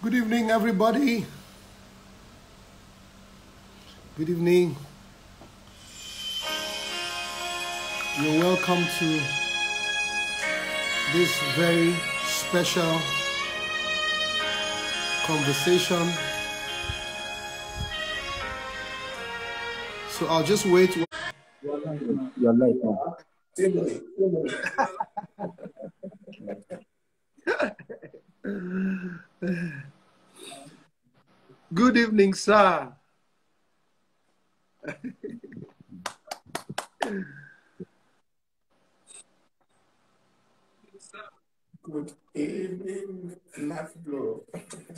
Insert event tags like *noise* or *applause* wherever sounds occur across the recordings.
Good evening, everybody. Good evening. You're welcome to this very special conversation. So I'll just wait. Your light *laughs* now. Good evening, sir. Good evening, Blow.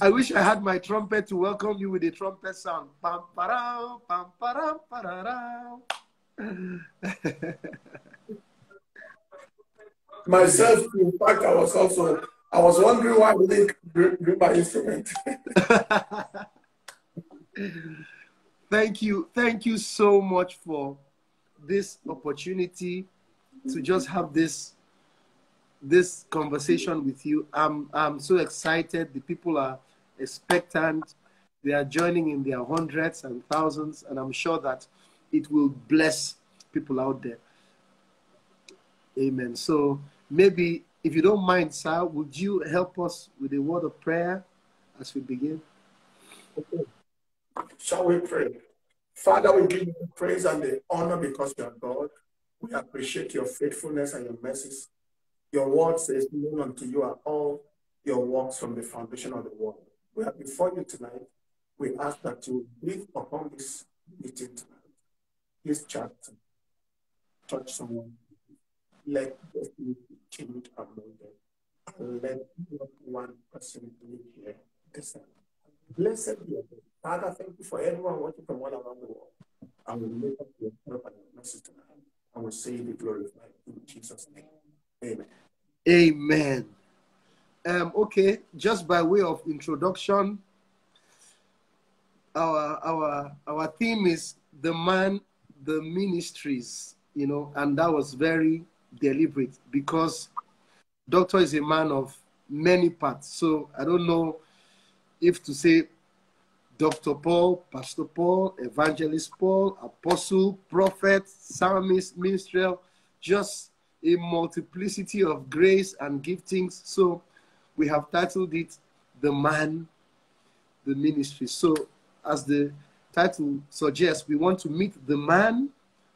I wish I had my trumpet to welcome you with a trumpet sound. Pam param, pam param pararam. Myself, in fact, I was also, I was wondering why I didn't bring my instrument. *laughs* thank you, thank you so much for this opportunity to just have this this conversation with you. I'm I'm so excited. The people are expectant. They are joining in their hundreds and thousands, and I'm sure that it will bless people out there. Amen. So maybe if you don't mind, sir, would you help us with a word of prayer as we begin? Okay. Shall we pray? Father, we give you praise and the honor because you are God. We appreciate your faithfulness and your mercies. Your word says, known unto you are all your works from the foundation of the world. We are before you tonight. We ask that you breathe upon this meeting tonight. Please chat, touch someone. Let destiny be changed among them. And let not one person leave here. Blessed be your name. Father, thank you for everyone watching from all around the world. I will lift up your help and your message tonight. And we say be glorified in Jesus' name. Amen. Amen. Um, okay, just by way of introduction, our our our theme is the man, the ministries, you know, and that was very deliberate because Doctor is a man of many parts. So I don't know if to say Dr. Paul, Pastor Paul, Evangelist Paul, Apostle, Prophet, Psalmist, Minstrel, just a multiplicity of grace and giftings. So we have titled it The Man, the Ministry. So, as the title suggests, we want to meet the man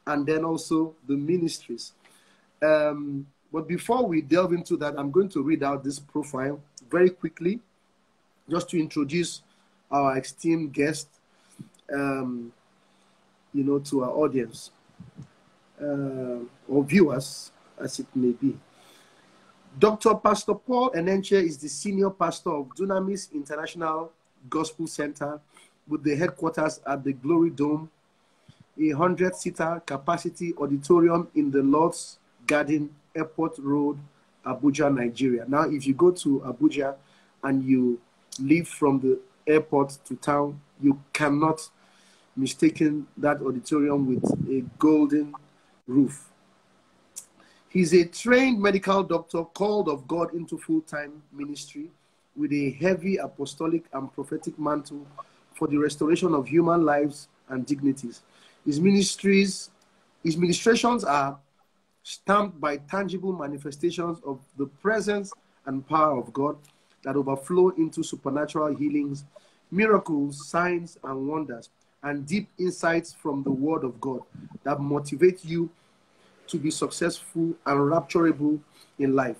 and then also the ministries. Um, but before we delve into that, I'm going to read out this profile very quickly just to introduce our esteemed guest, um, you know, to our audience uh, or viewers, as it may be. Dr. Pastor Paul Enenche is the senior pastor of Dunamis International Gospel Center with the headquarters at the Glory Dome, a 100 seater capacity auditorium in the Lord's Garden Airport Road, Abuja, Nigeria. Now, if you go to Abuja and you leave from the airport to town, you cannot mistaken that auditorium with a golden roof. He's a trained medical doctor called of God into full time ministry with a heavy apostolic and prophetic mantle for the restoration of human lives and dignities. His ministries, his ministrations are stamped by tangible manifestations of the presence and power of God that overflow into supernatural healings, miracles, signs, and wonders, and deep insights from the Word of God that motivate you to be successful and rapturable in life.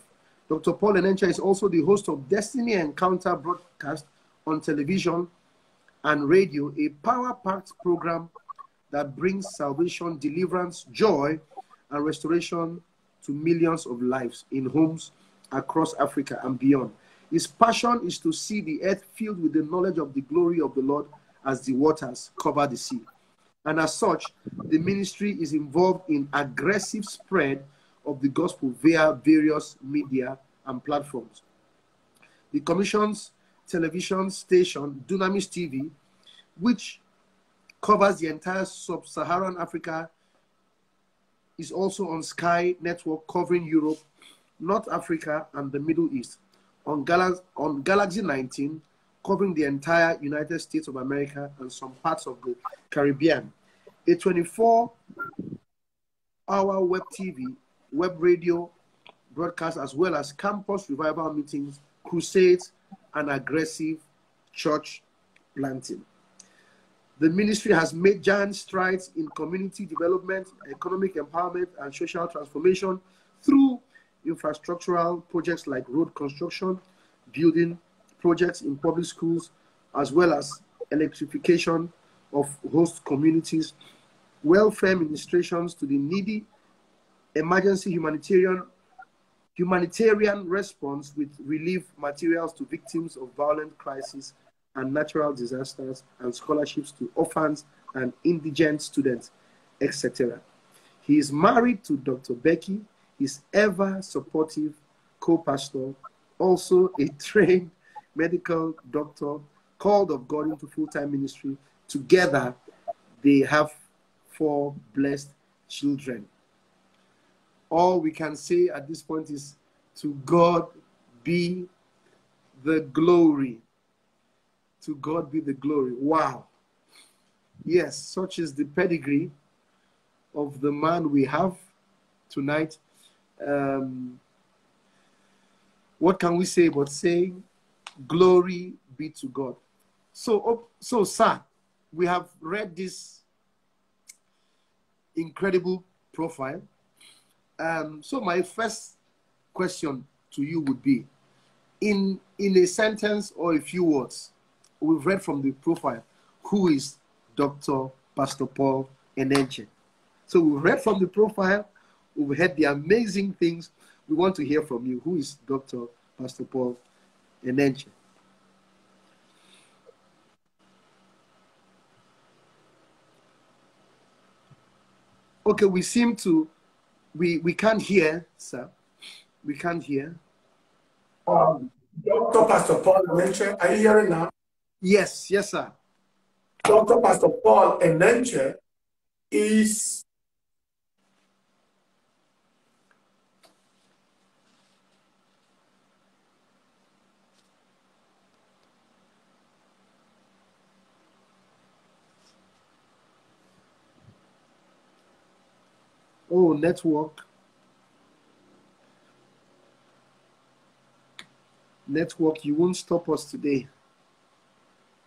Dr. Paul Enenche is also the host of Destiny Encounter broadcast on television and radio, a power packed program that brings salvation, deliverance, joy, and restoration to millions of lives in homes across Africa and beyond. His passion is to see the earth filled with the knowledge of the glory of the Lord as the waters cover the sea. And as such, the ministry is involved in aggressive spread of the gospel via various media and platforms. The Commission's television station, Dunamis TV, which covers the entire sub Saharan Africa, is also on Sky Network covering Europe, North Africa, and the Middle East. On, Gal- on Galaxy 19, covering the entire United States of America and some parts of the Caribbean. A 24 hour web TV, web radio broadcast, as well as campus revival meetings, crusades, and aggressive church planting. The ministry has made giant strides in community development, economic empowerment, and social transformation through infrastructural projects like road construction, building projects in public schools, as well as electrification of host communities, welfare administrations to the needy, emergency humanitarian humanitarian response with relief materials to victims of violent crises and natural disasters, and scholarships to orphans and indigent students, etc. He is married to Dr. Becky, his ever supportive co pastor, also a *laughs* trained medical doctor called of God into full time ministry. Together, they have four blessed children. All we can say at this point is to God be the glory. To God be the glory. Wow. Yes, such is the pedigree of the man we have tonight. Um, what can we say but saying, Glory be to God? So, so, sir, we have read this incredible profile. Um, so, my first question to you would be in in a sentence or a few words we've read from the profile who is dr pastor paul enenche so we've read from the profile we've heard the amazing things we want to hear from you who is dr pastor paul enenche okay we seem to we we can't hear sir we can't hear. Um, Dr. Pastor Paul Enenche, are you hearing now? Yes, yes, sir. Dr. Pastor Paul Enenche is Oh, network. network, you won't stop us today.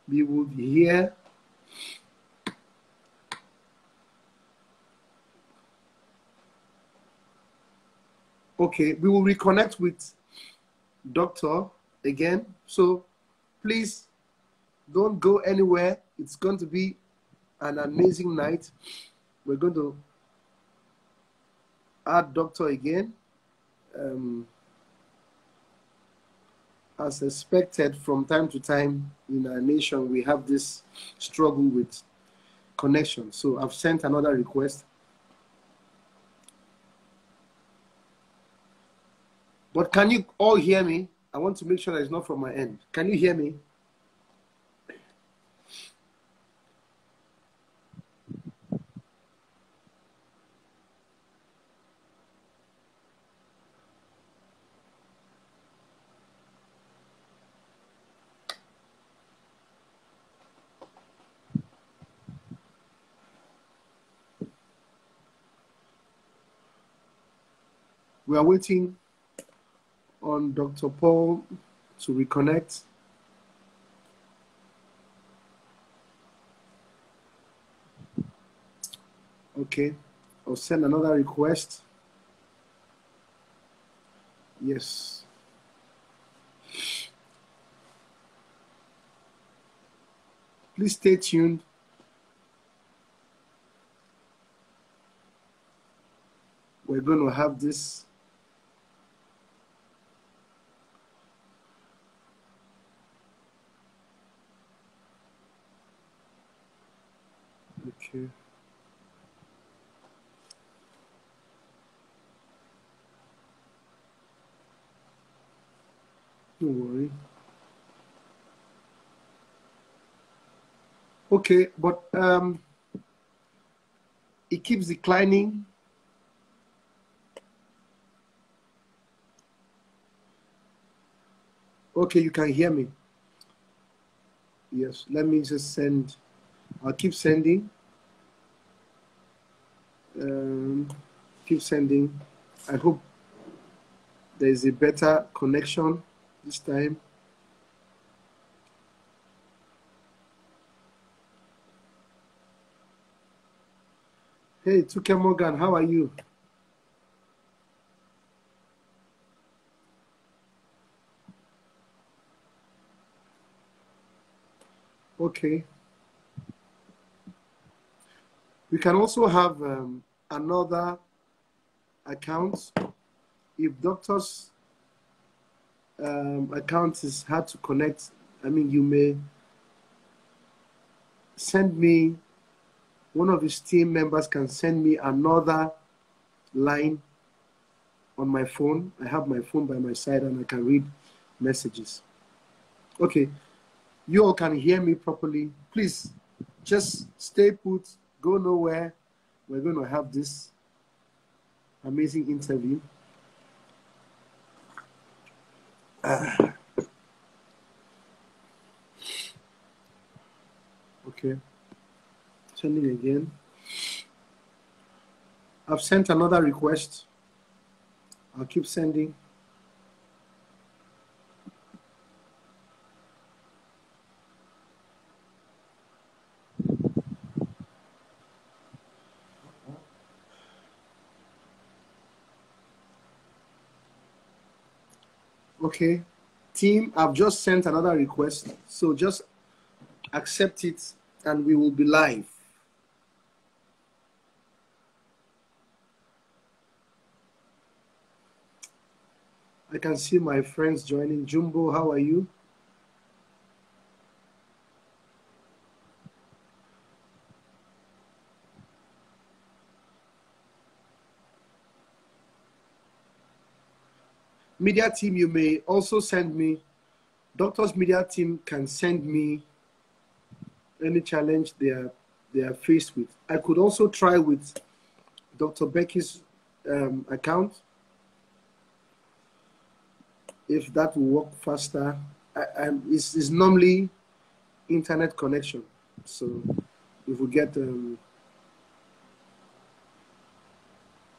We will be here. Okay, we will reconnect with Doctor again. So please don't go anywhere. It's going to be an amazing night. We're going to add Doctor again. Um, as expected, from time to time in our nation, we have this struggle with connection. So I've sent another request. But can you all hear me? I want to make sure that it's not from my end. Can you hear me? We are waiting on Dr. Paul to reconnect. Okay, I'll send another request. Yes. Please stay tuned. We're going to have this Don't worry. Okay, but um, it keeps declining. Okay, you can hear me. Yes, let me just send. I'll keep sending. Um, keep sending. I hope there is a better connection this time. Hey, Tuke Morgan, how are you? Okay. We can also have um, another account if doctors um, account is hard to connect. I mean, you may send me one of his team members can send me another line on my phone. I have my phone by my side and I can read messages. Okay, you all can hear me properly. Please just stay put, go nowhere. We're going to have this amazing interview. Uh, *sighs* okay, sending again. I've sent another request. I'll keep sending. Okay, team, I've just sent another request. So just accept it and we will be live. I can see my friends joining. Jumbo, how are you? Media team, you may also send me, doctors media team can send me any challenge they are, they are faced with. I could also try with Dr. Becky's um, account if that will work faster. I, I, it's, it's, normally internet connection. So if we get, um,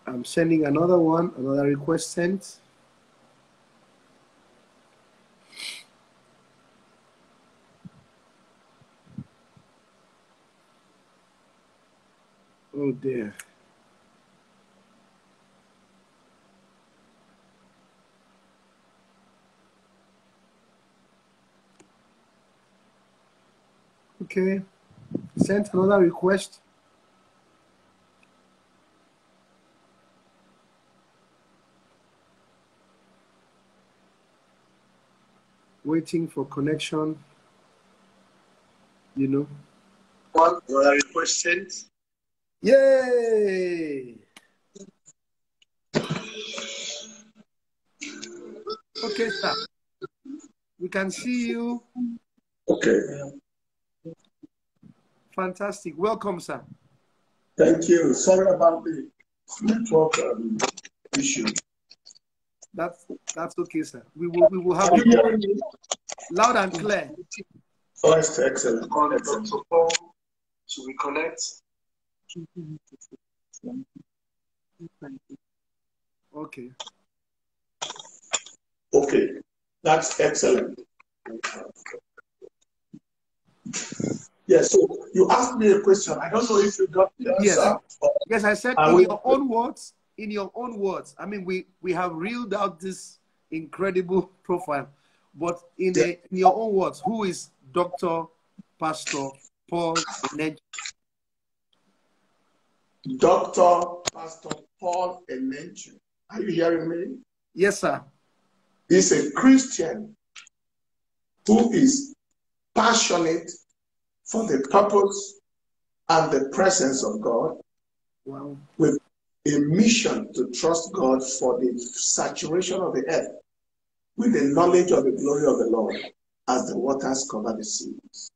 I'm sending another one, another request sent. Dear. Okay. Sent another request. Waiting for connection. You know. One another request sent. Yay! Okay, sir. We can see you. Okay. Fantastic. Welcome, sir. Thank you. Sorry about the network um, issue. That's that's okay, sir. We will we will have you loud and clear. First, excellent. excellent. To reconnect. Okay. Okay, that's excellent. Yes, so you asked me a question. I don't know if you got the answer. Yes, yes I said in your own words, in your own words. I mean, we, we have reeled out this incredible *laughs* profile, but in, the, in your own words, who is Dr. Pastor Paul Enenche? Dr. Pastor Paul Enenche. Are you hearing me? Yes, sir. He's a Christian who is passionate for the purpose and the presence of God wow. with a mission to trust God for the saturation of the earth with the knowledge of the glory of the Lord as the waters cover the seas.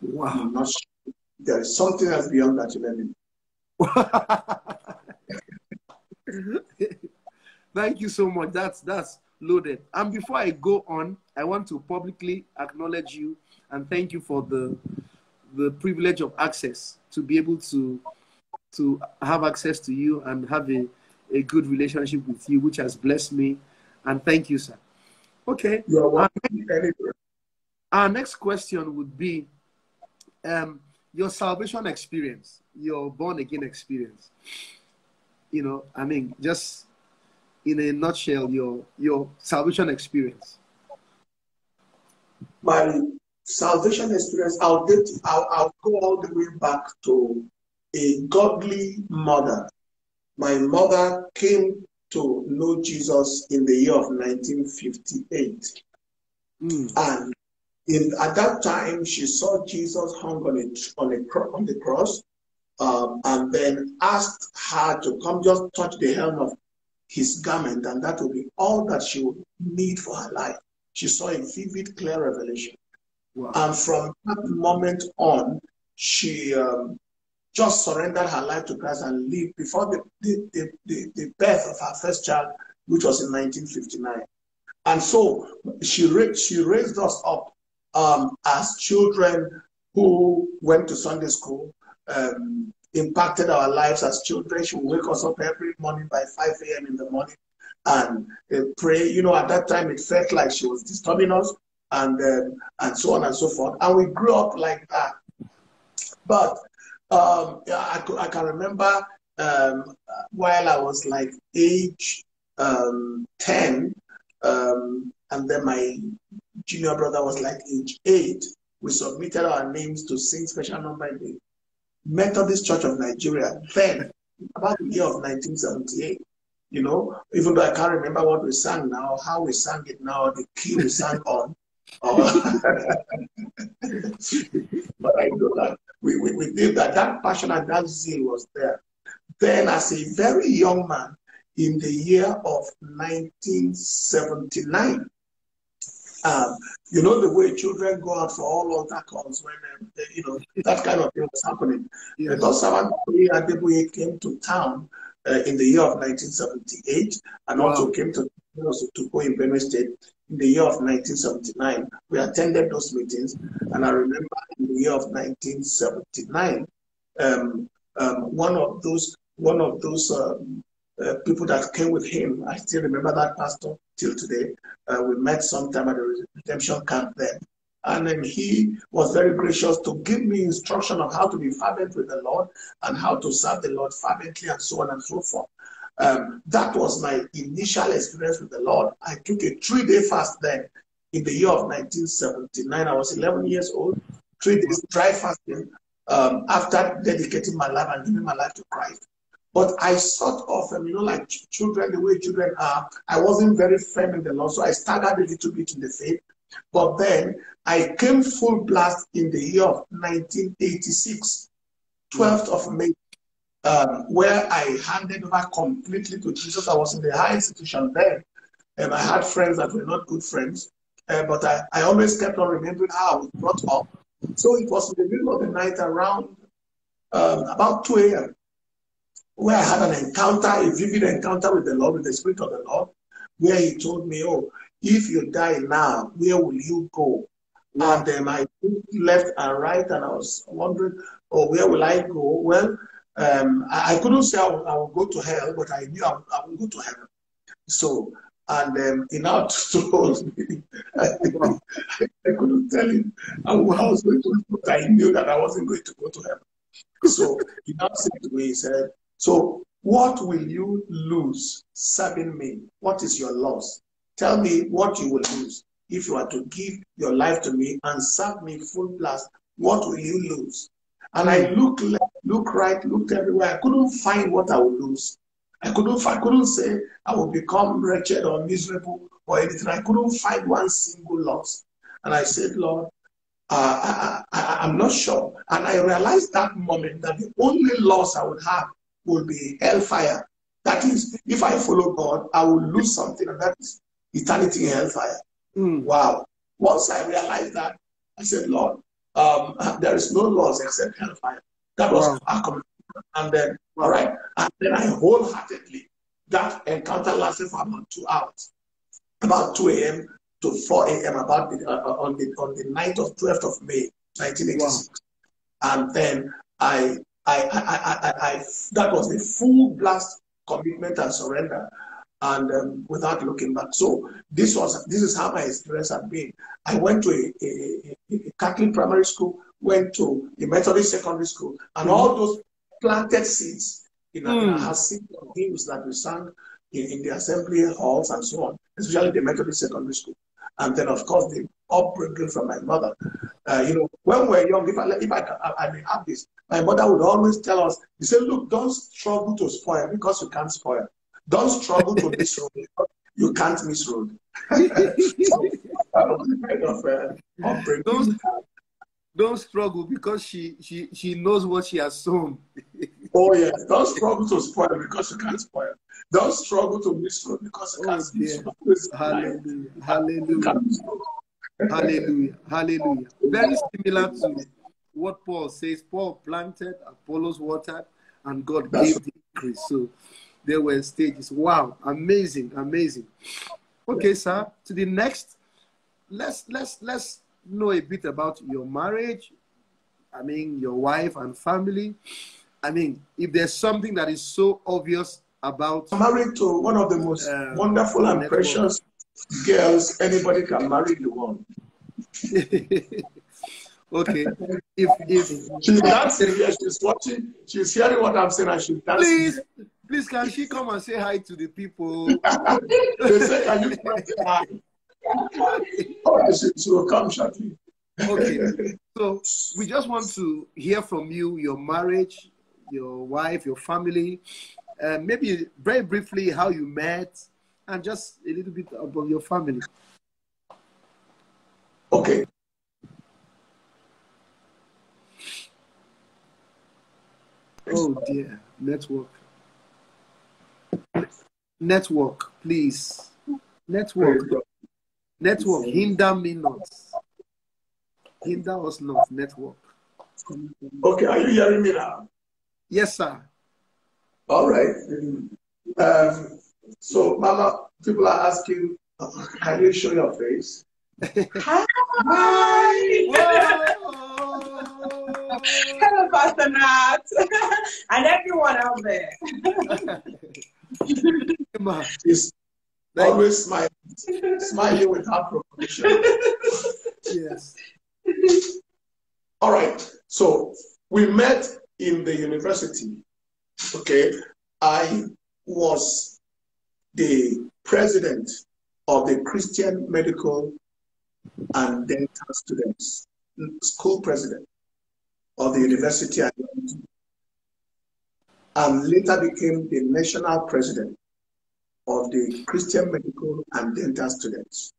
Wow. Not, there is something else beyond that you let me *laughs* Thank you so much. That's that's loaded. And before I go on, I want to publicly acknowledge you and thank you for the the privilege of access to be able to to have access to you and have a, a good relationship with you, which has blessed me. And thank you, sir. Okay. You're Our, welcome. our next question would be um, your salvation experience, your born again experience. You know, I mean, just in a nutshell, your your salvation experience. My salvation experience, I'll get, I'll, I'll go all the way back to a godly mother. My mother came to know Jesus in the year of 1958. Mm. And in, at that time, she saw Jesus hung on, a, on, a, on the cross um, and then asked her to come just touch the hem of his garment, and that would be all that she would need for her life. She saw a vivid, clear revelation. Wow. And from that moment on, she um, just surrendered her life to Christ and lived before the, the, the, the, the birth of her first child, which was in 1959. And so she, she raised us up um, as children who went to Sunday school, um, impacted our lives as children. She would wake us up every morning by 5 a.m. in the morning and uh, pray. You know, at that time, it felt like she was disturbing us and, um, and so on and so forth. And we grew up like that. But um, I, I can remember um, while I was like age um, 10, um, and then my junior brother was like age 8, we submitted our names to sing special number in the Methodist Church of Nigeria, then, about the year of 1978. You know, even though I can't remember what we sang now, how we sang it now, the key we sang on. *laughs* but I know that we, we, we did that. That passion and that zeal was there. Then, as a very young man, in the year of 1979, um, you know the way children go out for all altar calls when um, they, you know that kind of thing was happening. Yes. Because Savantoye Adeboye came to town uh, in the year of 1978 and Wow. also came to also to go in Benue State in the year of 1979. We attended those meetings, and I remember in the year of 1979, um, um, one of those one of those um, uh, people that came with him, I still remember that pastor till today. Uh, we met sometime at the redemption camp then. And then he was very gracious to give me instruction on how to be fervent with the Lord and how to serve the Lord fervently and so on and so forth. Um, that was my initial experience with the Lord. I took a three day fast then in the year of 1979. I was 11 years old, three days dry fasting um, after dedicating my life and giving my life to Christ. But I sort of, um, you know, like children, the way children are, I wasn't very firm in the Lord, so I staggered a little bit in the faith. But then I came full blast in the year of 1986, 12th of May, um, where I handed over completely to Jesus. I was in the high institution then, and I had friends that were not good friends, uh, but I, I always kept on remembering how I was brought up. So it was in the middle of the night around um, about 2 a.m where I had an encounter, a vivid encounter with the Lord, with the Spirit of the Lord, where He told me, Oh, if you die now, where will you go? And um, I looked left and right, and I was wondering, Oh, where will I go? Well, um, I, I couldn't say I would, I will go to hell, but I knew I would, I will go to heaven. So, and um, he now told me, I, I couldn't tell him I was going to, but I knew that I wasn't going to go to heaven. So he now said to me, he said, so, what will you lose serving me? What is your loss? Tell me what you will lose if you are to give your life to me and serve me full blast. What will you lose? And I looked left, looked right, looked everywhere. I couldn't find what I would lose. I couldn't. I couldn't say I would become wretched or miserable or anything. I couldn't find one single loss. And I said, Lord, uh, I, I, I'm not sure. And I realized that moment that the only loss I would have will be hellfire. That is, if I follow God, I will lose something, and that is eternity in hellfire. Mm. Wow. Once I realized that, I said, Lord, um, *laughs* there is no loss except hellfire. That was Wow. our commitment. And then, all right, and then I wholeheartedly, that encounter lasted for about two hours. about 2 a.m. to 4 a.m. about the, uh, uh, on the on the night of 12th of May, 1986, wow. and then I I, I, I, I, that was a full blast commitment and surrender, and um, without looking back. So this was this is how my experience had been. I went to a, a, a Catholic primary school, went to the Methodist secondary school, and all those planted seeds in mm. has seen hymns that we sang in, in the assembly halls and so on, especially the Methodist secondary school. And then, of course, the upbringing from my mother. Uh, you know, when we were young, if I, if I, I, I may have this, my mother would always tell us, she said, look, don't struggle to spoil because you can't spoil. Don't struggle to miss road because you can't miss road. so, kind of, uh, don't, don't struggle because she, she, she knows what she has sown. *laughs* oh, yeah. Don't struggle to spoil because you can't spoil. Don't struggle to miss road because you can't oh, miss road. Hallelujah. Hallelujah. Hallelujah. Hallelujah. Very similar to what Paul says. Paul planted, Apollos watered, and God That's gave the increase. So there were stages. Wow, amazing, amazing. Okay, sir. To the next, let's let's let's know a bit about your marriage. I mean, your wife and family. I mean, if there's something that is so obvious about I'm married to one of the most uh, wonderful and precious girls anybody can marry the one. *laughs* okay. *laughs* If if she's dancing here, she's watching, she's hearing what I'm saying, and she's dancing. Please, please, can she come and say hi to the people? *laughs* they say, can you say hi? *laughs* oh, she, she will come shortly. okay. So we just want to hear from you, your marriage, your wife, your family, uh, maybe very briefly how you met, and just a little bit about your family. Okay. Oh dear, network. Network, please. Network. Network, hinder me not. Hinder us not, network. Okay, are you hearing me now? Yes, sir. All right. Um, so, Mama, people are asking, can you show your face? *laughs* Hi. *laughs* Hello, Pastor Nat. *laughs* and everyone out there. He's always smiling, smiling without provocation. yes. All right. So we met in the university. Okay. I was the president of the Christian Medical and Dental Students, school president of the university and later became the national president of the Christian Medical and Dental Students.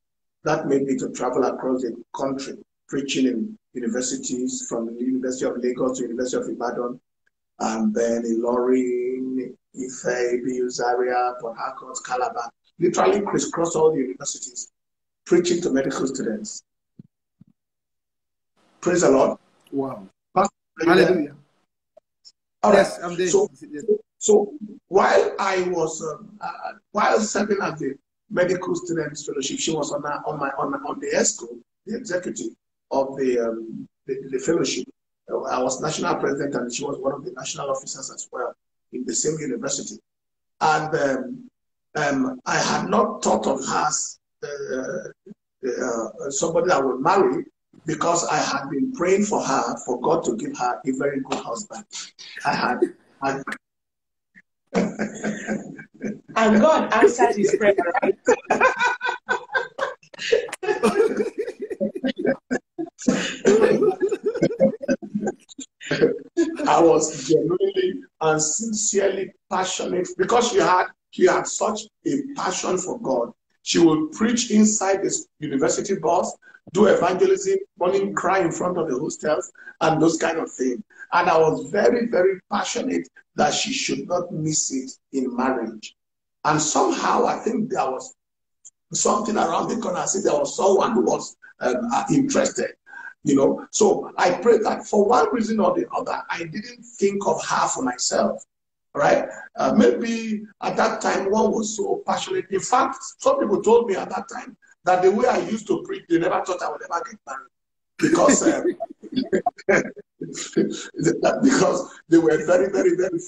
That made me to travel across the country, preaching in universities from the University of Lagos to University of Ibadan, and then Ilorin, Ife, Zaria, Port Harcourt, Calabar, literally crisscross all the universities, preaching to medical students. Praise the Lord. Wow. Hallelujah. All right. Yes, I'm there. So, so while I was um, uh, while serving at the medical students fellowship, she was on on my on, on the EXCO, the executive of the, um, the, the fellowship. I was national president, and she was one of the national officers as well in the same university. And um, um, I had not thought of her as uh, uh, somebody I would marry because I had been praying for her, for God to give her a very good husband. I had. *laughs* and God answered his prayer, right? *laughs* I was genuinely and sincerely passionate because she had she had such a passion for God. She would preach inside this university bus, do evangelism, morning cry in front of the hostels, and those kind of things. And I was very, very passionate that she should not miss it in marriage. And somehow I think there was something around the corner. I see there was someone who was um, uh, interested, you know. So I prayed that for one reason or the other, I didn't think of her for myself. right? Uh, maybe at that time one was so passionate. In fact, some people told me at that time that the way I used to preach, they never thought I would ever get married because uh, *laughs* because they were very, very, very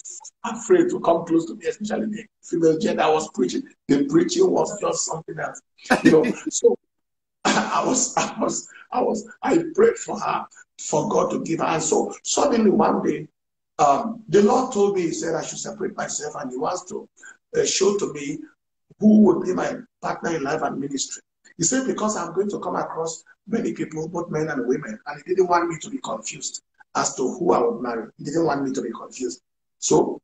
afraid to come close to me, especially the female gender I was preaching. The preaching was just something else, you know. *laughs* so *laughs* I was, I was, I was, I prayed for her for God to give her, and so suddenly one day um, the Lord told me, He said, I should separate myself, and He wants to uh, show to me who would be my partner in life and ministry. He said, because I'm going to come across many people, both men and women, and He didn't want me to be confused as to who I would marry. He didn't want me to be confused. So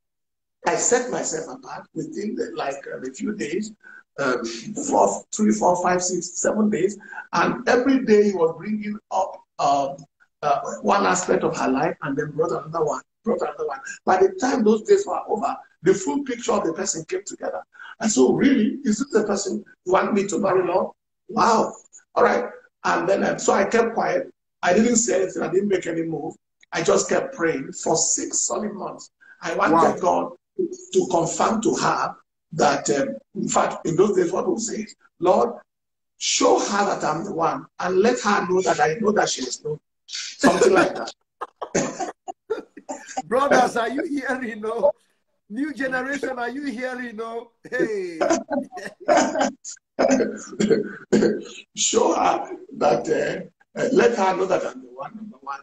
I set myself apart within the, like uh, a few days, um, four, three, four, five, six, seven days, and every day he was bringing up um, uh, one aspect of her life and then brought another one brought another one. By the time those days were over, the full picture of the person came together. And so, really, is this the person you want me to marry, Lord? Wow. All right. And then, uh, so I kept quiet. I didn't say anything. I didn't make any move. I just kept praying for six solid months. I wanted wow. God to confirm to her that, um, in fact, in those days, what we say Lord, show her that I'm the one and let her know that I know that she is known. Something like that. *laughs* Brothers, are you hearing? No. New generation, are you hearing? No. Hey. *laughs* *laughs* Show her that, uh, uh, let her know that I'm the one, number one.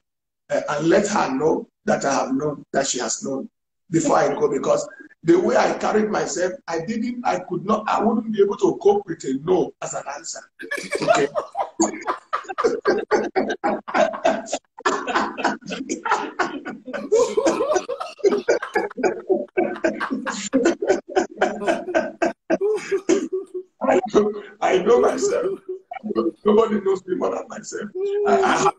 Uh, and let her know that I have known, that she has known before I go. Because the way I carried myself, I didn't, I could not, I wouldn't be able to cope with a no as an answer. Okay. *laughs* *laughs* I, know, I know myself. Nobody knows me more than myself. I, I have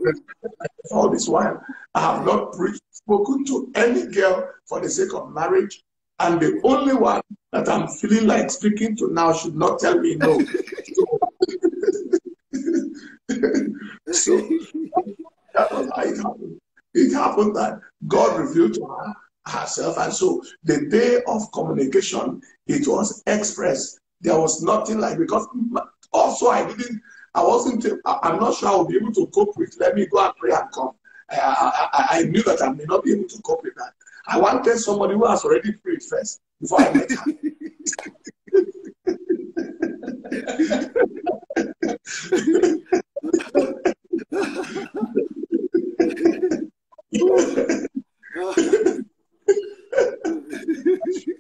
all this while. I have not preached, spoken to any girl for the sake of marriage. And the only one that I'm feeling like speaking to now should not tell me no. *laughs* so that was how it happened. It happened that God revealed to her herself. And so the day of communication, it was expressed. There was nothing like, because also I didn't, I wasn't, I'm not sure I'll be able to cope with, let me go and pray and come. I, I, I knew that I may not be able to cope with that. I wanted somebody who has already prayed first before I met her.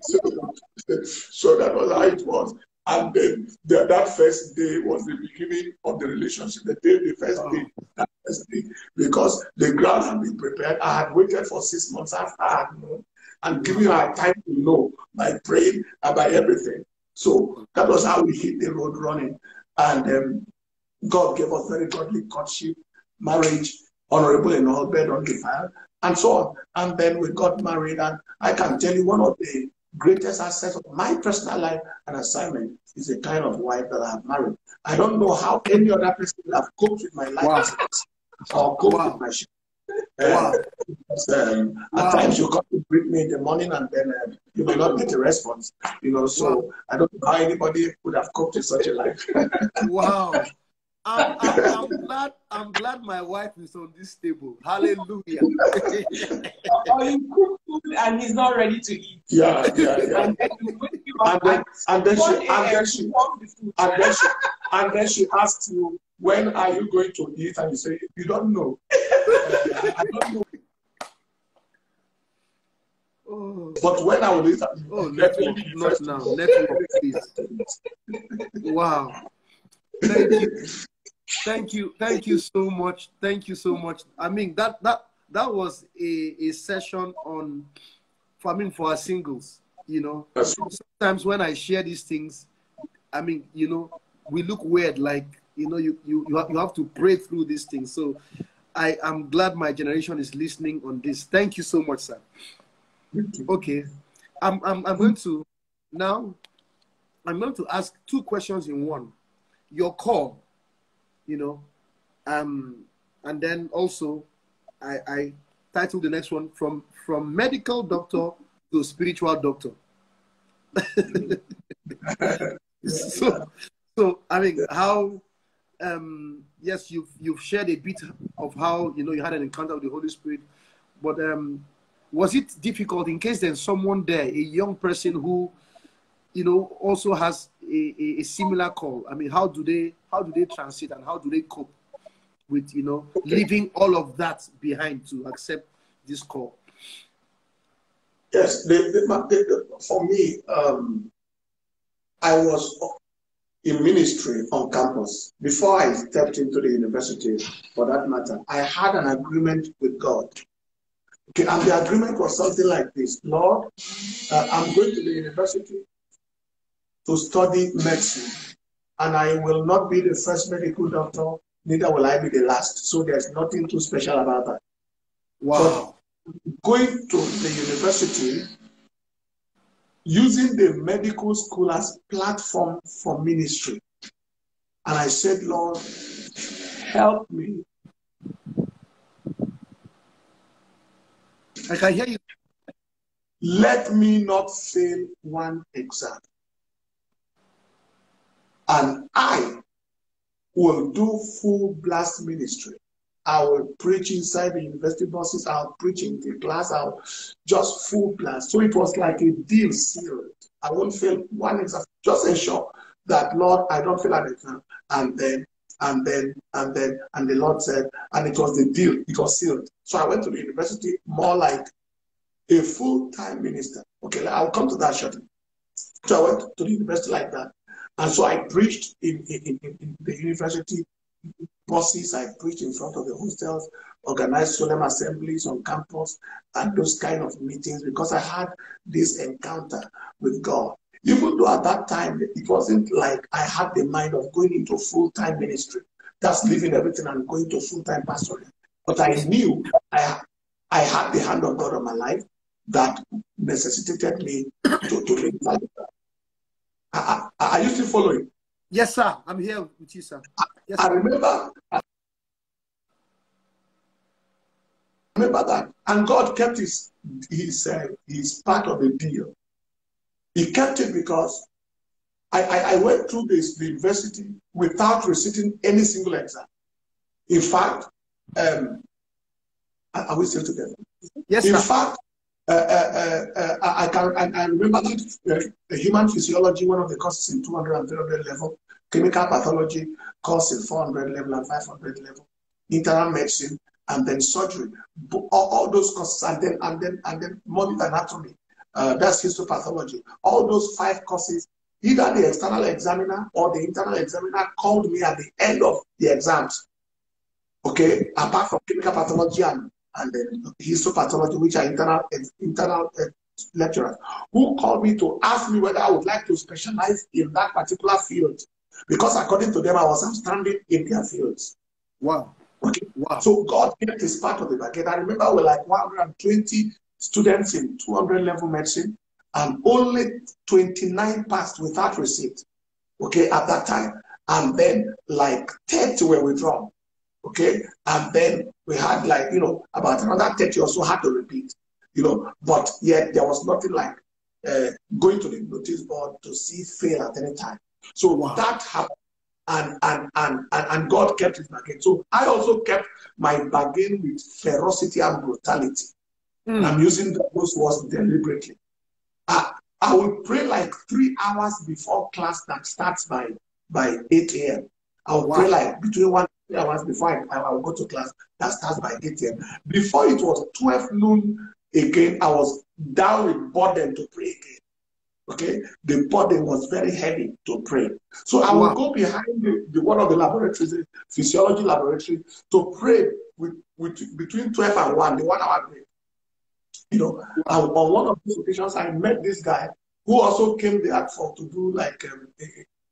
so, *laughs* so that was how it was. And then the, that first day was the beginning of the relationship. The day, the first day, that first day, because the ground had been prepared. I had waited for six months after I had known and giving her time to know by praying and by everything. So that was how we hit the road running. And um, God gave us very godly courtship, marriage, honorable in all, bed undefiled, and so on. And then we got married. And I can tell you one of the greatest assets of my personal life and assignment is the kind of wife that I have married. I don't know how any other person would have coped with my life wow. or coped wow. with my shit. Wow. because, um, wow. At times you come to greet me in the morning and then uh, you may not get a response. You know, so wow. I don't know how anybody would have coped with such a life. wow. *laughs* I'm, I'm, I'm, glad. I'm glad my wife is on this table. Hallelujah. or you cook food and he's not ready to eat. Yeah, yeah, yeah. And then, and then, and then she, and then she, and then she, and then she asks you, "When are you going to eat?" And you say, "You don't know." *laughs* I don't know. Oh. But when I will eat, oh, network, not now. Network, please. Wow. Thank you. Thank you, *laughs* thank you so much. Thank you so much. I mean that that that was a, a session on for I mean for our singles, you know. Sometimes when I share these things, I mean, you know, we look weird, like you know, you you you have, you have to pray through these things. So I am glad my generation is listening on this. Thank you so much, sir. Okay. I'm I'm I'm going to now I'm going to ask two questions in one. Your call you know. Um, and then also, I, I titled the next one from from medical doctor to spiritual doctor. *laughs* so, so I mean, how? Um, yes, you've you've shared a bit of how you know you had an encounter with the Holy Spirit, but um, was it difficult in case there's someone there, a young person who, you know, also has a, a, a similar call? I mean, how do they how do they transit and how do they cope with you know Okay. leaving all of that behind to accept this call? Yes, the, the, the, the- for me, um, I was in ministry on campus. Before I stepped into the university, for that matter, I had an agreement with God. Okay, and the agreement was something like this Lord, uh, I'm going to the university to study medicine, and I will not be the first medical doctor, neither will I be the last. So there's nothing too special about that. Wow. going to the university using the medical school as platform for ministry and i said lord help me I can hear you. let me not fail one exam and i will do full blast ministry I will preach inside the university buses. I'll preach in the class. I'll just full blast. So it was like a deal sealed. I won't fail one exam. Just ensure that Lord, I don't fail an exam. And then, and then, and then, and the Lord said, and it was the deal. It was sealed. So I went to the university more like a full-time minister. Okay, I'll come to that shortly. So I went to the university like that. And so I preached in, in, in, the university buses, I preached in front of the hostels, organized solemn assemblies on campus, and those kind of meetings because I had this encounter with God. Even though at that time it wasn't like I had the mind of going into full time ministry, that's leaving everything and going to full time pastoring. But I knew I, I had the hand of God on my life that necessitated me to, to live like that. I, I, I used to follow. Yes, sir. I'm here with you, sir. Yes, I sir. remember, I remember that, and God kept his his uh, his part of the deal. He kept it because I, I, I went through this the university without receiving any single exam. In fact, um, are are we still together? Yes, In sir. fact, I, I can I, I remember that uh, human physiology, one of the courses in 200 and 300 level, clinical pathology course in 400 level and 500 level, internal medicine, and then surgery. All, all those courses, and then and then and then morbid anatomy, uh, that's histopathology. All those five courses, either the external examiner or the internal examiner called me at the end of the exams. Okay, apart from clinical pathology and and then histopathology, which are internal internal uh, lecturers, who called me to ask me whether I would like to specialize in that particular field, because according to them, I was outstanding in their fields. Wow. Okay, Wow. so God kept his part of the bucket. I remember we were like 120 students in 200 level medicine, and only 29 passed without receipt. Okay, at that time, and then like 30 were withdrawn. Okay, and then we had like you know about another 30 or so had to repeat. You know, but yet there was nothing like uh, going to the notice board to see fail at any time. So Wow. that happened and and and and, and God kept his bargain. So I also kept my bargain with ferocity and brutality. Mm. I'm using those words deliberately. I, I will pray like three hours before class that starts by by 8 a.m. I will Wow. pray like between one and three hours before I, I will go to class that starts by 8 a.m. Before it was 12 noon again, I was down with burden to pray again. Okay, the burden was very heavy to pray. So I will Wow. go behind the, the one of the laboratories, the physiology laboratory, to pray with, with between 12 and 1, the one hour break. You know, and on one of these occasions, I met this guy who also came there for to do like um,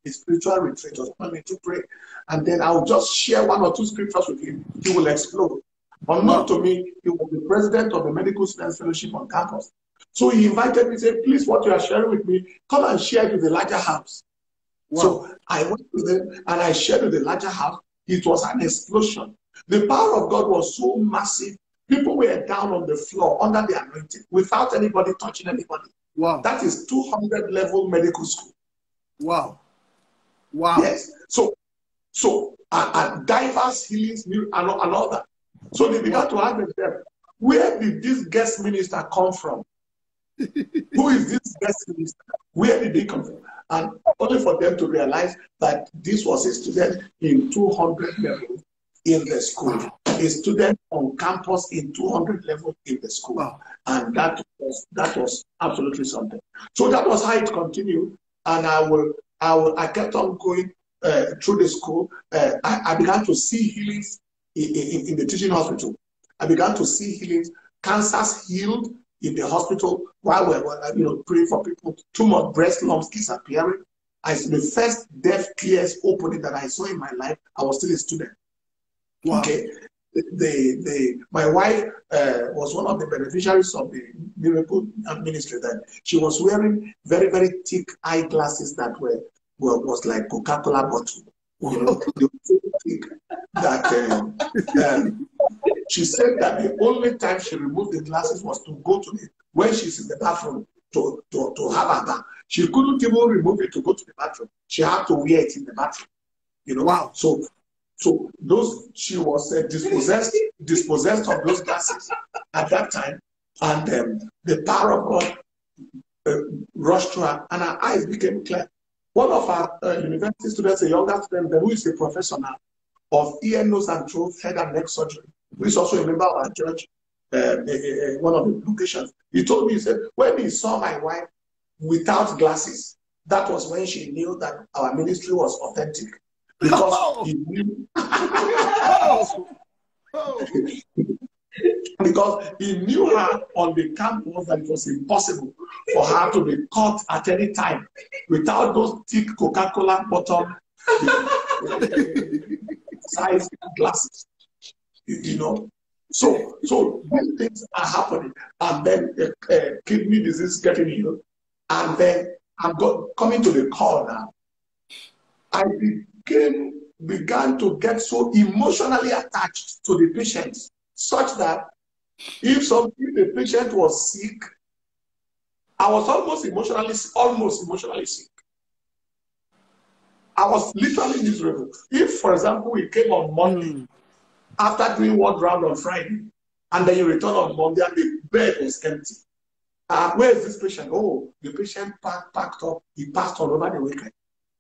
a, spiritual retreat or something to pray. And then I'll just share one or two scriptures with him. He will explode. Unknown to me, he was the president of the Medical Students Fellowship on campus. So he invited me, said, please, what you are sharing with me, come and share it with the larger house. Wow. So I went to them and I shared with the larger house. It was an explosion. The power of God was so massive People were down on the floor under the anointing without anybody touching anybody. Wow. That is 200 level medical school. Wow. Wow. Yes. So, so and, and diverse healings and, and all that. So they began to ask themselves, where did this guest minister come from? *laughs* Who is this guest minister? Where did he come from? And only for them to realize that this was a student in 200 levels in the school, a student on campus in 200 levels in the school. And that was that was absolutely something. So that was how it continued. And I will I will I kept on going uh, through the school. Uh, I, I began to see healings in, in, in the teaching hospital. I began to see healings, cancers healed in the hospital while we were, you know, praying for people. Tumor, breast lumps disappearing. I the first deaf ears opening that I saw in my life. I was still a student. Wow. Okay. The, the, the my wife uh, was one of the beneficiaries of the miracle ministry. Then she was wearing very very thick eyeglasses that were was like Coca Cola bottle. You know, *laughs* were so that um, um, she said that the only time she removed the glasses was to go to the when she's in the bathroom to, to, to have a bath. She couldn't even remove it to go to the bathroom. She had to wear it in the bathroom. You know, Wow. So so those she was uh, dispossessed dispossessed of those glasses at that time, and um, the power of God uh, rushed to her, and her eyes became clear. One of our uh, university students, a younger student, who is a professor now of ear, nose, and throat, head and neck surgery, who is also a member of our church, uh, uh, uh, one of the locations. He told me, he said, when he saw my wife without glasses, that was when she knew that our ministry was authentic. Because *laughs* he knew Oh. *laughs* Oh. Because he knew her on the campus that it was impossible for her to be caught at any time without those thick Coca-Cola bottom *laughs* size glasses. You, know. So so these things are happening, and then uh, uh, kidney disease getting healed, and then I'm coming to the call now. I became began to get so emotionally attached to the patients, such that if some if the patient was sick, I was almost emotionally almost emotionally sick. I was literally miserable. If, for example, we came on Monday Mm. after doing one round on Friday, and then you return on Monday and the bed was empty. Uh, where is this patient? Oh, the patient packed, packed up. He passed on over the weekend.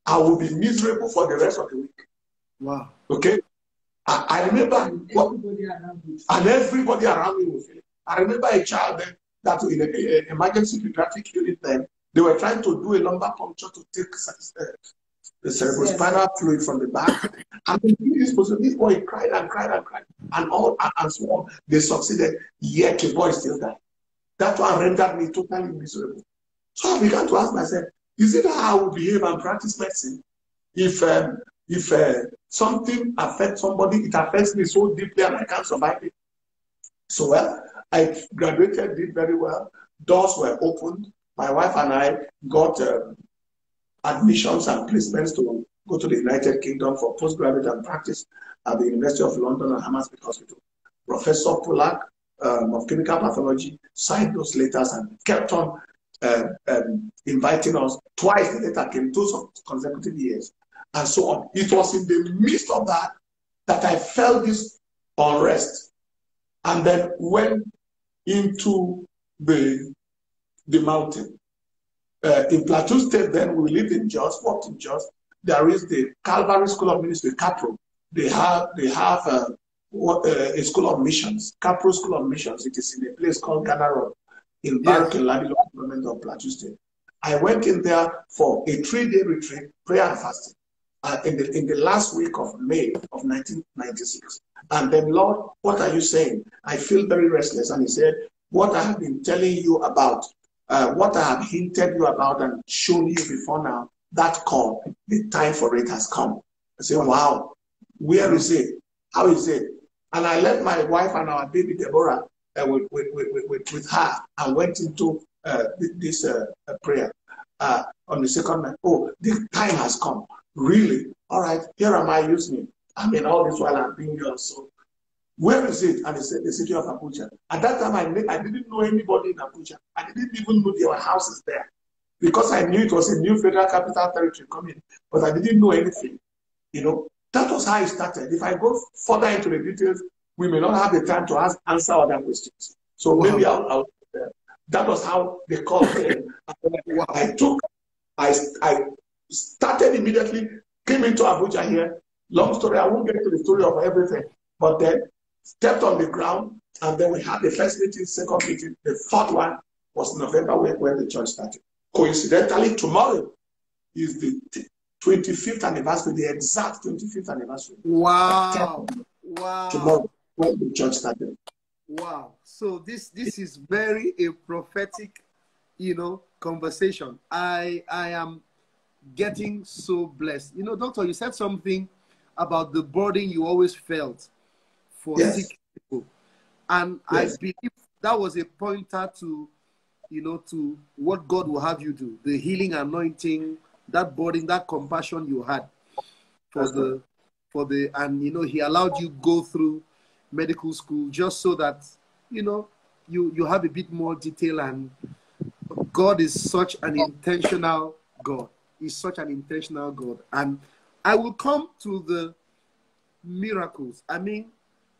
I will be miserable for the rest of the week. Wow. Okay? I, I remember what, Everybody and everybody around me was feeling. I remember a child then that in an emergency pediatric unit then, they were trying to do a lumbar puncture to take uh, the cerebrospinal fluid from the back. And this this boy cried and cried and cried and all and, and so on. They succeeded, yet the boy still died. That one rendered me totally miserable. So I began to ask myself, is it how I would behave and practice medicine? If um, if uh, something affects somebody, it affects me so deeply and I can't survive it. So well, I graduated, did very well. Doors were opened. My wife and I got um, admissions and placements to go to the United Kingdom for postgraduate and practice at the University of London and Hammersmith Hospital. Professor Polak um, of chemical pathology signed those letters and kept on uh, um, inviting us. Twice the came, two consecutive years, and so on. It was in the midst of that that I felt this unrest, and then went into the the mountain. Uh, in Plateau State, then we lived in Jos, worked in Jos. There is the Calvary School of Ministry, Capro. They have they have uh, what, uh, a school of missions, Capro School of Missions. It is in a place called Gana Ropp in Barkin Ladi local government of Plateau State. I went in there for a three-day retreat, prayer and fasting, uh, in the in the last week of May of 1996. And then, Lord, what are you saying? I feel very restless. And He said, What I have been telling you about, uh, what I have hinted you about and shown you before now, that call, the time for it has come. I said, Wow, where is it? How is it? And I left my wife and our baby Deborah uh, with, with, with, with, with her and went into uh, this uh, prayer uh, on the second night. Oh, the time has come. Really? All right, here am I using it. I mean, all this while I'm being yours. So Where is it? And he said, the city of Abuja. At that time, I, I didn't know anybody in Abuja. I didn't even know there were houses there. Because I knew it was a new federal capital territory coming, but I didn't know anything. You know, that was how it started. If I go further into the details, we may not have the time to ask, answer other questions. So wow. maybe I'll, I'll uh, that was how they called wow. *laughs* I took, I, I started immediately, came into Abuja here. Long story, I won't get to the story of everything, but then stepped on the ground, and then we had the first meeting, second meeting, the fourth one was November when, when the church started. Coincidentally, tomorrow is the 25th anniversary, the exact 25th anniversary. Wow. Wow. Tomorrow when the church started. Wow. So this this is very a prophetic, you know, conversation. I I am getting so blessed. You know, doctor, you said something about the burden you always felt for yes. sick people. And yes. I believe that was a pointer to, you know, to what God will have you do. The healing anointing, that burden, that compassion you had for That's the for the and you know, he allowed you go through medical school just so that, you know, you you have a bit more detail and God is such an intentional God. He's such an intentional God. And I will come to the miracles. I mean,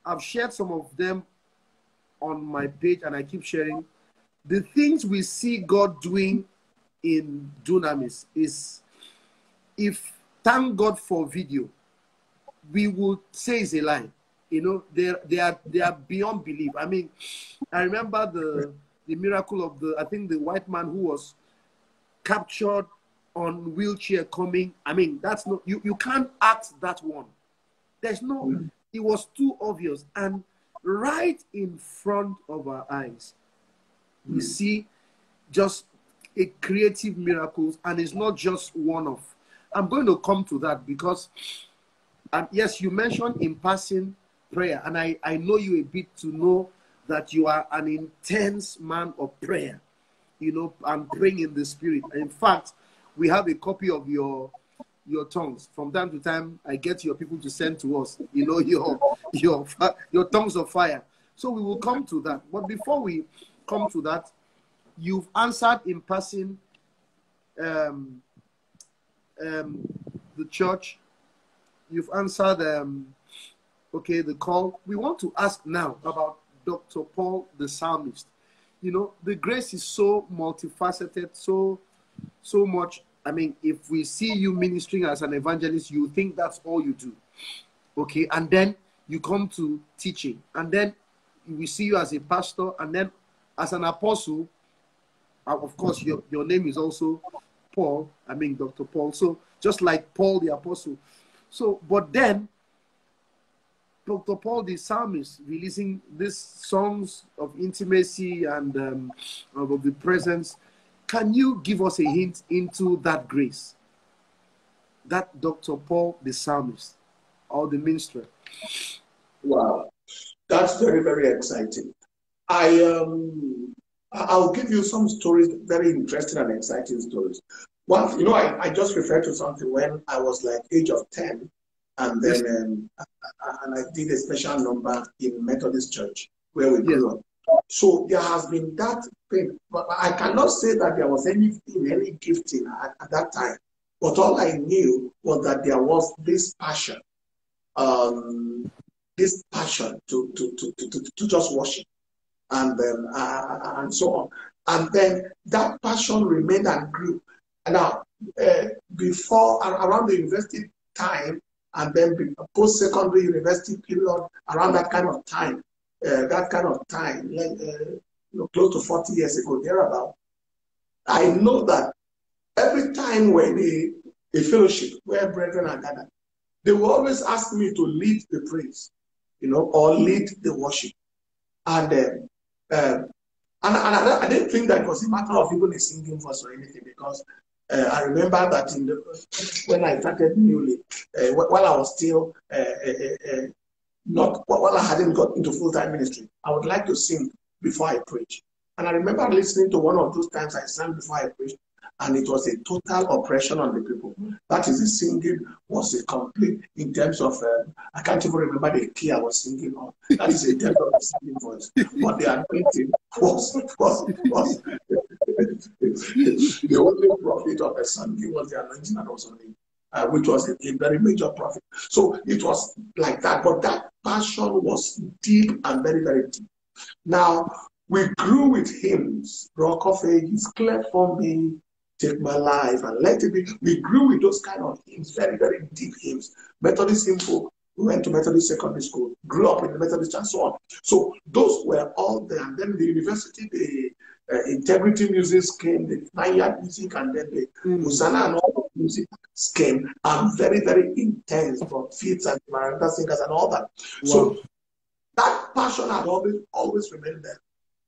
I've shared some of them on my page and I keep sharing. The things we see God doing in Dunamis is if thank God for video, we would say it's a lie. You know, they they are they are beyond belief. I mean, I remember the the miracle of the I think the white man who was captured on wheelchair coming. I mean, that's not you, you can't act that one. There's no mm it was too obvious. And right in front of our eyes, we mm. see just a creative miracles, and it's not just one of. I'm going to come to that because, um, yes, you mentioned in passing prayer, and I, I know you a bit to know that you are an intense man of prayer, you know, and praying in the spirit. In fact, we have a copy of your your tongues. From time to time, I get your people to send to us, you know, your your your tongues of fire. So we will come to that. But before we come to that, you've answered in passing um, um, the church. You've answered, um, okay, the call. We want to ask now about Dr. Paul the psalmist. You know, the grace is so multifaceted, so so much I mean, if we see you ministering as an evangelist, you think that's all you do. Okay. And then you come to teaching. And then we see you as a pastor. And then as an apostle, uh, of course, your, your name is also Paul. I mean, Dr. Paul. So just like Paul the apostle. So, but then Dr. Paul the psalmist releasing these songs of intimacy and um, of the presence can you give us a hint into that grace? That Dr. Paul the psalmist or the minister? Wow, that's very, very exciting. I um I'll give you some stories, very interesting and exciting stories. One, you know, I, I just referred to something when I was like age of 10, and then um, and I did a special number in Methodist Church where we grew yes. up. So there has been that thing. But I cannot say that there was anything, any gifting at, at that time. But all I knew was that there was this passion, um, this passion to, to, to, to, to, just worship and, um, uh, and so on. And then that passion remained and grew. Now, uh, before, around the university time, and then post-secondary university period, around that kind of time, uh, that kind of time, like, uh, you know, close to 40 years ago, thereabout, I know that every time when a, a fellowship where brethren are gathered, they will always ask me to lead the praise, you know, or lead the worship. And um, um, and, and I, I, didn't think that it was a matter of even a singing voice or anything because uh, I remember that in the, when I started newly, uh, while I was still uh, uh, uh not while I hadn't got into full time ministry, I would like to sing before I preach. And I remember listening to one of those times I sang before I preached, and it was a total oppression on the people. That is, the singing was a complete in terms of um, I can't even remember the key I was singing on. That is a terms of the singing voice, but the anointing was was was the only profit of the singing was the anointing that was on it. Uh, which was a, a, very major profit. So it was like that, but that passion was deep and very, very deep. Now, we grew with hymns, Rock of Ages, clear for me, take my life and let it be. We grew with those kind of hymns, very, very deep hymns. Methodist Simple, we went to Methodist Secondary School, grew up in the Methodist and so on. So those were all there. And then the university, the uh, integrity music came, the Vineyard music, and then the mm. Hosanna and all music came, and very, very intense from feats and Maranatha singers and all that. Wow. So that passion had always, always remained there.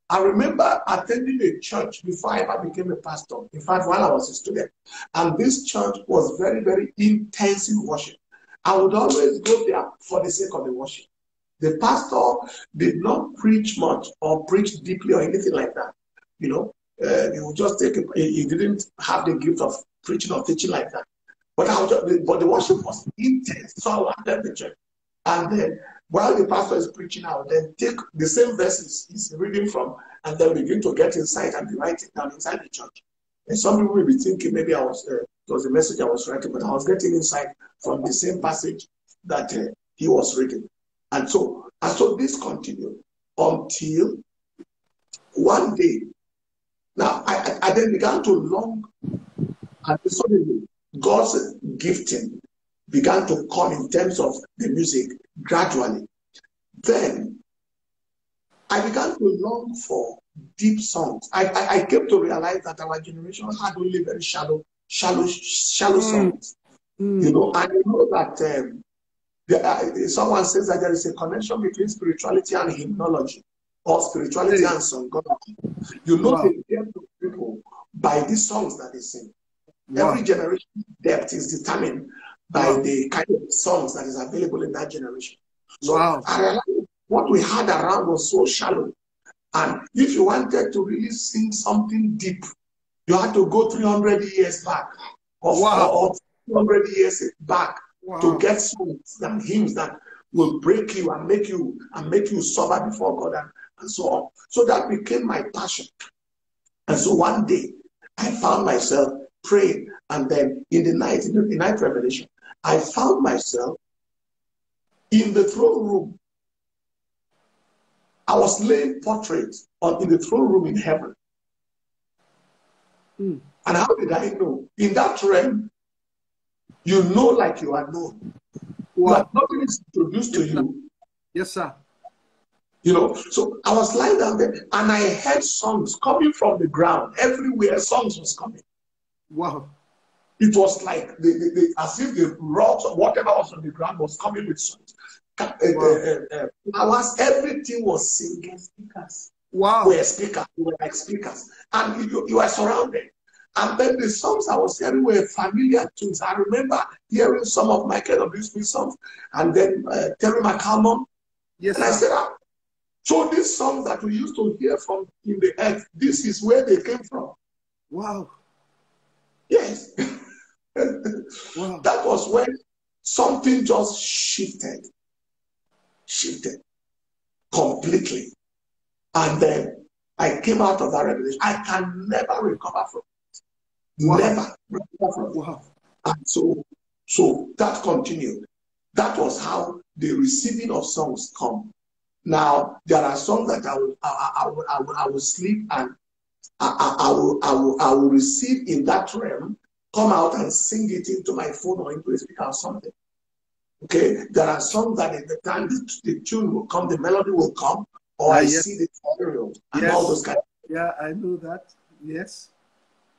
I remember attending a church before I ever became a pastor. In fact, while I was a student. And this church was very, very intense in worship. I would always go there for the sake of the worship. The pastor did not preach much or preach deeply or anything like that. You know, uh, he would just take, a, he didn't have the gift of preaching or teaching like that. But, I but the worship was intense. So I attended the church. And then while the pastor is preaching out, then take the same verses he's reading from and then begin to get inside and be writing down inside the church. And some people will be thinking maybe I was, uh, it was a message I was writing, but I was getting insight from the same passage that uh, he was reading. And so, and so this continued until one day. Now, I, I then began to long, and suddenly God's gifting began to come in terms of the music gradually. Then I began to long for deep songs. I, I, I came to realize that our generation had only very shallow, shallow, shallow mm. songs. Mm. You know, and you know that um, the, uh, someone says that there is a connection between spirituality and hymnology, or spirituality and song. You know wow. the depth of people by these songs that they sing. Wow. Every generation depth is determined by wow. the kind of songs that is available in that generation. So wow. What we had around was so shallow. And if you wanted to really sing something deep, you had to go 300 years back or, wow. or 200 years back wow. to get songs and hymns that will break you and make you and make you sober before God and, and so on. So that became my passion. And so one day I found myself praying and then in the night, in the night revelation, I found myself in the throne room. I was laying portraits on in the throne room in heaven. Mm. And how did I know? In that realm, you know like you are known. Wow. nothing is introduced yes, to you. Yes, sir. You know, so I was lying down there and I heard songs coming from the ground. Everywhere songs was coming. Wow. It was like the, the, the, as if the rocks or whatever was on the ground was coming with songs. Uh, wow. uh, uh, flowers, everything was singing speakers. Wow. We Were speakers, we were like speakers. And you, you were surrounded. And then the songs I was hearing were familiar tunes. I remember hearing some of Michael W. Smith songs and then uh, Terry McAlmon. Yes, and I said, ah, so these songs that we used to hear from in the earth, this is where they came from. Wow. Yes. wow. That was when something just shifted, shifted completely. And then I came out of that revelation. I can never recover from it. Wow. Never recover from wow. it. And so, so that continued. That was how the receiving of songs come. Now, there are songs that I will, I, I, I will, I will, I will sleep and I, I, I, will, I, will, I will receive in that realm come out and sing it into my phone or into a speaker or something. Okay, there are songs that at the time the, the tune will come, the melody will come, or uh, I yes. see the tutorial and yes. all those kind. Of yeah, I know that. Yes.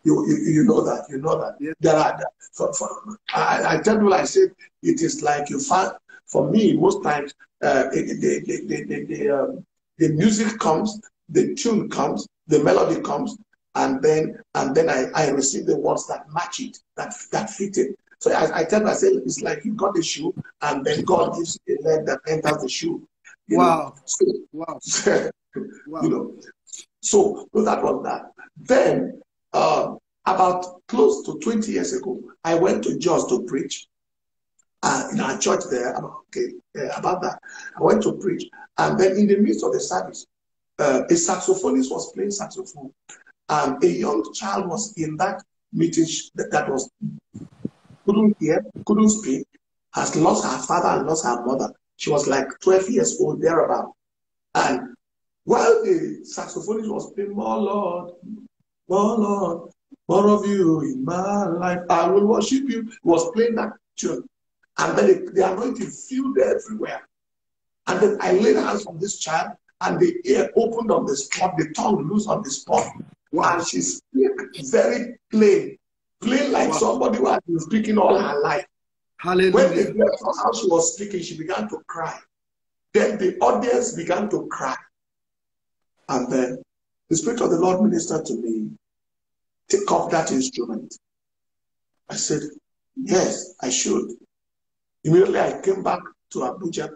You, you, you know that you know that yes. there are for, for, I, I tell you I said it is like you find for me most times uh, the, the, the, the, the, um, the music comes the tune comes the melody comes and then and then I, I receive the words that match it, that that fit it. So I, I tell myself it's like you got the shoe, and then God gives you a leg that enters the shoe. Wow! So, wow! *laughs* wow! You know, so, so that was that. Then, uh, About close to 20 years ago, I went to Jos to preach uh, in our church there. Okay, uh, about that, I went to preach, and then in the midst of the service, uh, a saxophonist was playing saxophone, and a young child was in that meeting that, was couldn't hear, couldn't speak, has lost her father and lost her mother. She was like 12 years old, thereabout. And while the saxophonist was playing, More Lord, More Lord, more of you in my life, I will worship you, was playing that tune. And then the, the anointing filled everywhere. And then I laid hands on this child, and the ear opened on the spot, the tongue loose on the spot. Wow. And she spoke very plain, plain like wow. somebody who has been speaking all her life. Hallelujah. When they how she was speaking, she began to cry. Then the audience began to cry. And then the Spirit of the Lord ministered to me, take up that instrument. I said, yes, I should. Immediately I came back to Abuja.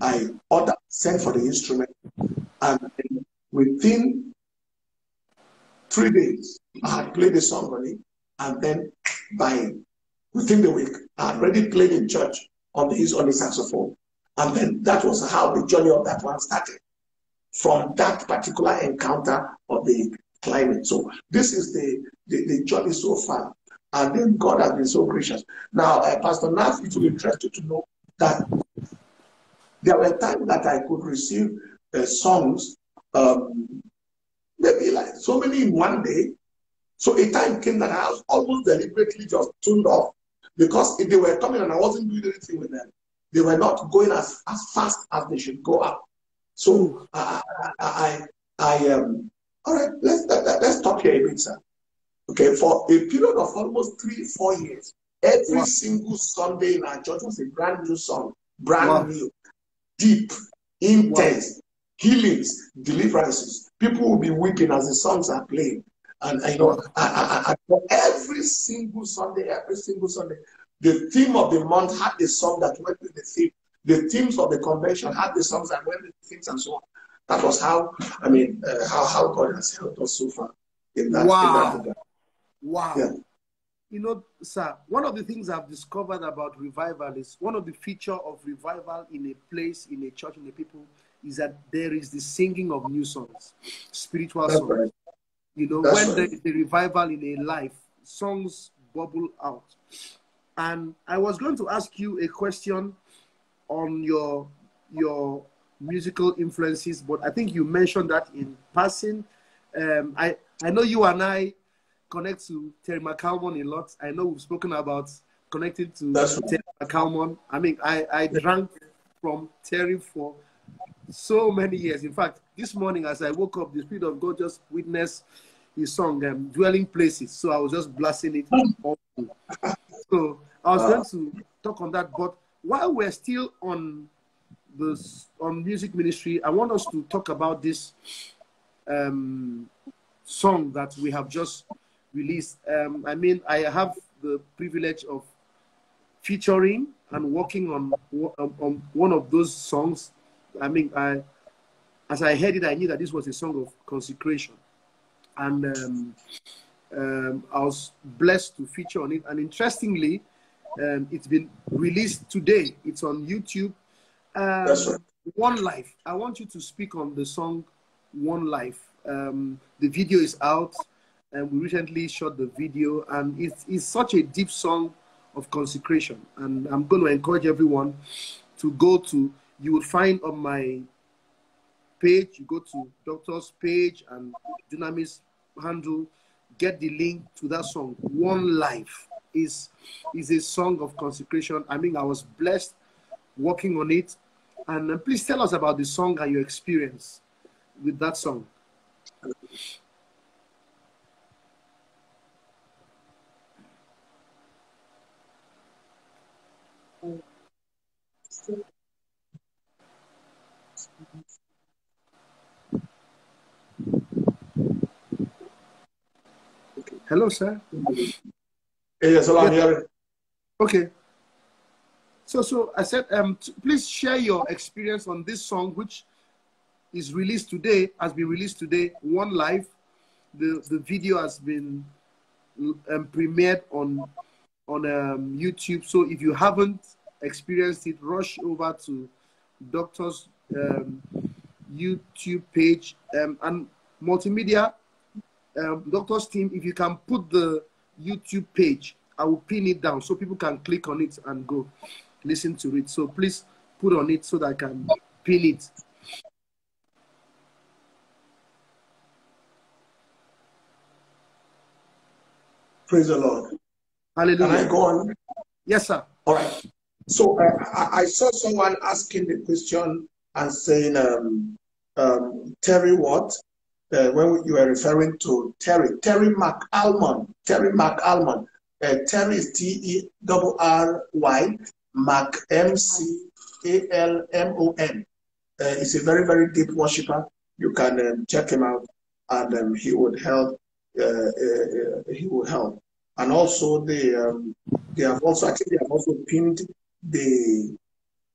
I ordered, sent for the instrument. And within three days, I had played the song on it. And then by within the week, I had already played in church on the, on the saxophone. And then that was how the journey of that one started from that particular encounter of the climate. So this is the, the, the journey so far. And then God has been so gracious. Now, uh, Pastor Nath, it will interest you to know that there were times that I could receive uh, songs, um, maybe like so many in one day. So a time came that I was almost deliberately just tuned off because if they were coming and I wasn't doing anything with them, they were not going as, as fast as they should go up. So I, I, I, um, all right, let's, let, let's stop here a bit, sir. Okay, for a period of almost three, four years, every wow. single Sunday in our church was a brand new song, brand wow. new, deep, intense, wow. healings, deliverances. People will be weeping as the songs are playing. And you know, I, I, I, every single Sunday, every single Sunday, the theme of the month had the song that went with the theme. The themes of the convention had the songs that went with the themes and so on. That was how, I mean, uh, how, how God has helped us so far in that. Wow. In that wow. Yeah. You know, sir, one of the things I've discovered about revival is one of the feature of revival in a place, in a church, in a people, is that there is the singing of new songs, spiritual That's songs. right. You know, That's when right. there is a revival in a life, songs bubble out. And I was going to ask you a question on your your musical influences, but I think you mentioned that in passing. Um, I I know you and I connect to Terry McAlmon a lot. I know we've spoken about connecting to That's right. Terry McAlmon. I mean, I I drank from Terry for so many years. In fact, this morning as I woke up, the Spirit of God just witnessed his song, um, Dwelling Places. So I was just blasting it. all. So I was going to talk on that, but while we're still on this on music ministry, I want us to talk about this um, song that we have just released. Um, I mean, I have the privilege of featuring and working on on on one of those songs. I mean, I as I heard it, I knew that this was a song of consecration, and um, um, I was blessed to feature on it. And interestingly, um, it's been released today. It's on YouTube. Um, That's right. One Life. I want you to speak on the song One Life. Um, the video is out, and we recently shot the video, and it's, it's such a deep song of consecration. And I'm going to encourage everyone to go to, you will find on my page, you go to Doctor's page and Dunamis handle, get the link to that song. One Life is, is a song of consecration. I mean, I was blessed working on it. And please tell us about the song and your experience with that song. Hello, sir. Yes, I'm hearing. Okay. So, so I said, um, please share your experience on this song, which is released today, has been released today, one live. The the video has been um, premiered on on um, YouTube. So if you haven't experienced it, rush over to Doctor's um, YouTube page um, and multimedia. Um, Doctor's team, if you can put the YouTube page, I will pin it down so people can click on it and go listen to it. So please put on it so that I can pin it. Praise the Lord. Hallelujah. Can I go on? Yes, sir. All right. So uh, I, saw someone asking the question and saying, um, um, Terry what? Uh, when you were referring to Terry, Terry McAlmon, Terry McAlmon. Uh, Terry is T E R R Y, Mac M C A L M O N. Uh, he's a very, very deep worshiper. You can um, check him out, and um, he would help. Uh, uh, uh, he will help. And also, they um, they have also actually they have also pinned the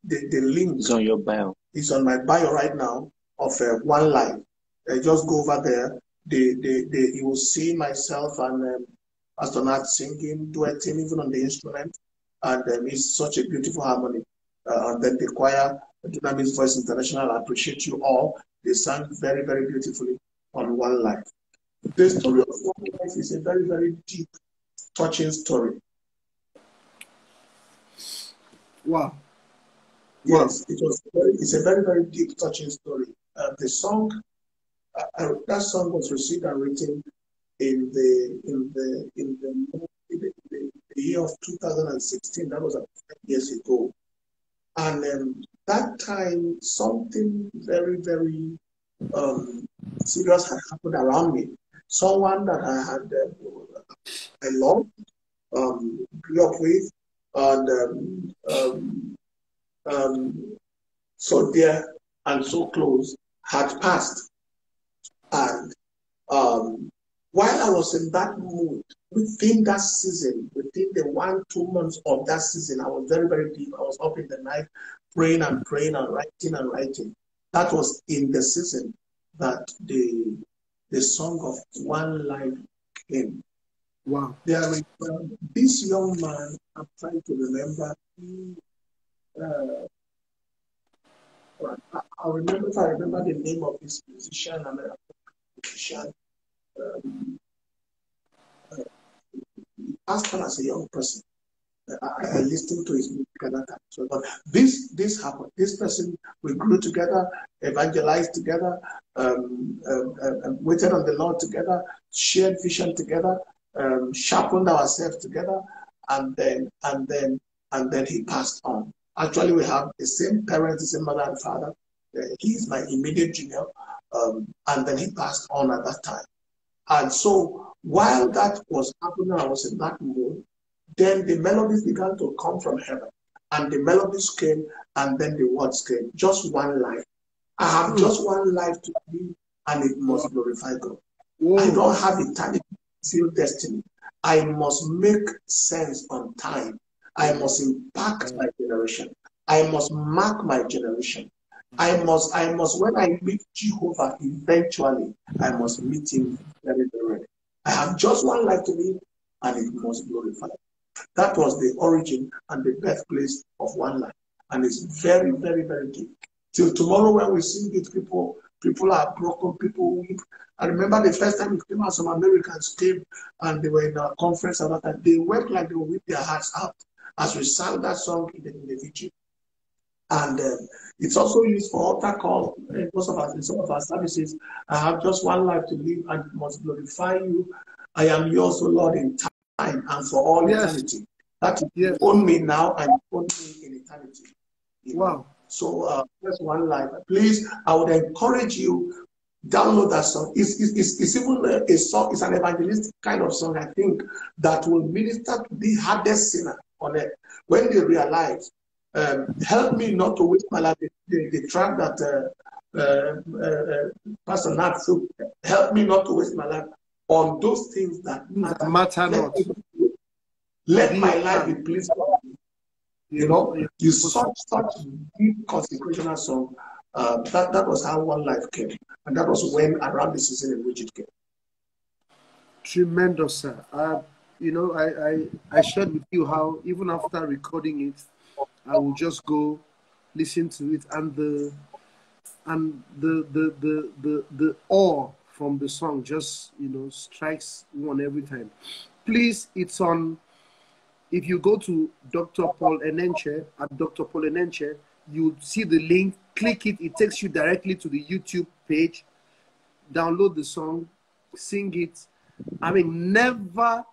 the, the link. It's on your bio. It's on my bio right now of uh, one life. Uh, just go over there. They, they, they, you will see myself and um, Pastor Nat singing, duetting, even on the instrument. And um, it's such a beautiful harmony. Uh, and then the choir, Dunamis Voice International, I appreciate you all. They sang very, very beautifully on One Life. The story of One Life is a very, very deep, touching story. Wow. Yes, it was. Very, it's a very, very deep, touching story. Uh, the song, uh, uh, that song was received and written in the in the in the, in the, in the year of 2016. That was about five years ago, and um, that time something very, very um, serious had happened around me. Someone that I had uh, I loved, um, grew up with, and um, um, um, so dear and so close had passed. And um, while I was in that mood, within that season, within the one, two months of that season, I was very, very deep. I was up in the night praying and praying and writing and writing. That was in the season that the the song of one life came. Wow. Is um, this young man, I'm trying to remember, he, uh, I, I remember if I remember the name of this musician, American musician. Um, uh, he passed as a young person. I, I listened to his music at that time. So, this this happened. This person, we grew together, evangelized together, um, um, um, waited on the Lord together, shared vision together, um, sharpened ourselves together, and then and then and then he passed on. Actually, we have the same parents, the same mother and father. Uh, he is my immediate junior, um, and then he passed on at that time. And so while that was happening, I was in that mood. Then the melodies began to come from heaven, and the melodies came, and then the words came. Just one life. I have just one life to live, and it must glorify God. I don't have eternity, feel destiny. I must make sense on time. I must impact my mm. generation. I must mark my generation. I must, I must, when I meet Jehovah, eventually, I must meet him very, very. I have just one life to live, and it must glorify. That was the origin and the birthplace of one life. And it's very, very, very deep. Till tomorrow when we sing it, people people are broken, people weep. I remember the first time it came out, some Americans came and they were in a conference about that. They wept like they would weep their hearts out as we sang that song in the, in the vigil. And um, it's also used for altar call in most of our in some of our services. I have just one life to live and must glorify you. I am yours, O Lord, in time and for all Yes. eternity. That you Yes. own me now and own me in eternity. Wow. So uh, just one life. Please, I would encourage you download that song. It's, it's, it's, it's even a, a song. It's an evangelistic kind of song. I think that will minister to the hardest sinner on earth when they realize. Um, help me not to waste my life. The, the, the track that uh, uh, uh, Pastor Nat took. Help me not to waste my life on those things that matter. Matter Let, not. let my life be pleasing. You know, you such such deep consecrational song. Uh, that that was how one life came, and that was when around the season in which it came. Tremendous, sir. Uh, you know, I, I, I shared with you how even after recording it, I will just go listen to it and the and the the the the, the awe from the song just you know strikes one every time. Please, it's on. If you go to Dr. Paul Enenche at Dr. Paul Enenche, you see the link. Click it. It takes you directly to the YouTube page. Download the song, sing it. I mean, never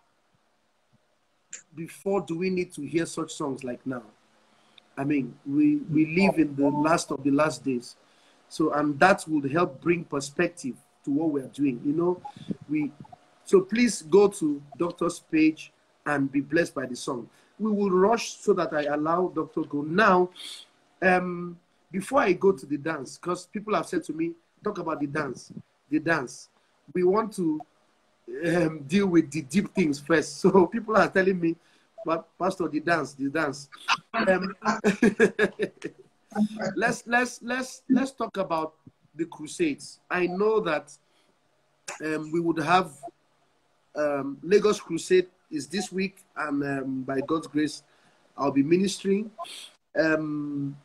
before do we need to hear such songs like now. I mean, we, we live in the last of the last days. So, and that would help bring perspective to what we're doing. You know, we, so please go to Doctor's page and be blessed by the song. We will rush so that I allow Doctor go. Now, um, before I go to the dance, because people have said to me, talk about the dance, the dance. We want to um, deal with the deep things first. *laughs* So people are telling me, but Pastor, the dance, the dance. Um, *laughs* let's let's let's let's talk about the crusades. I know that um, we would have um, Lagos Crusade is this week, and um, by God's grace, I'll be ministering. Um,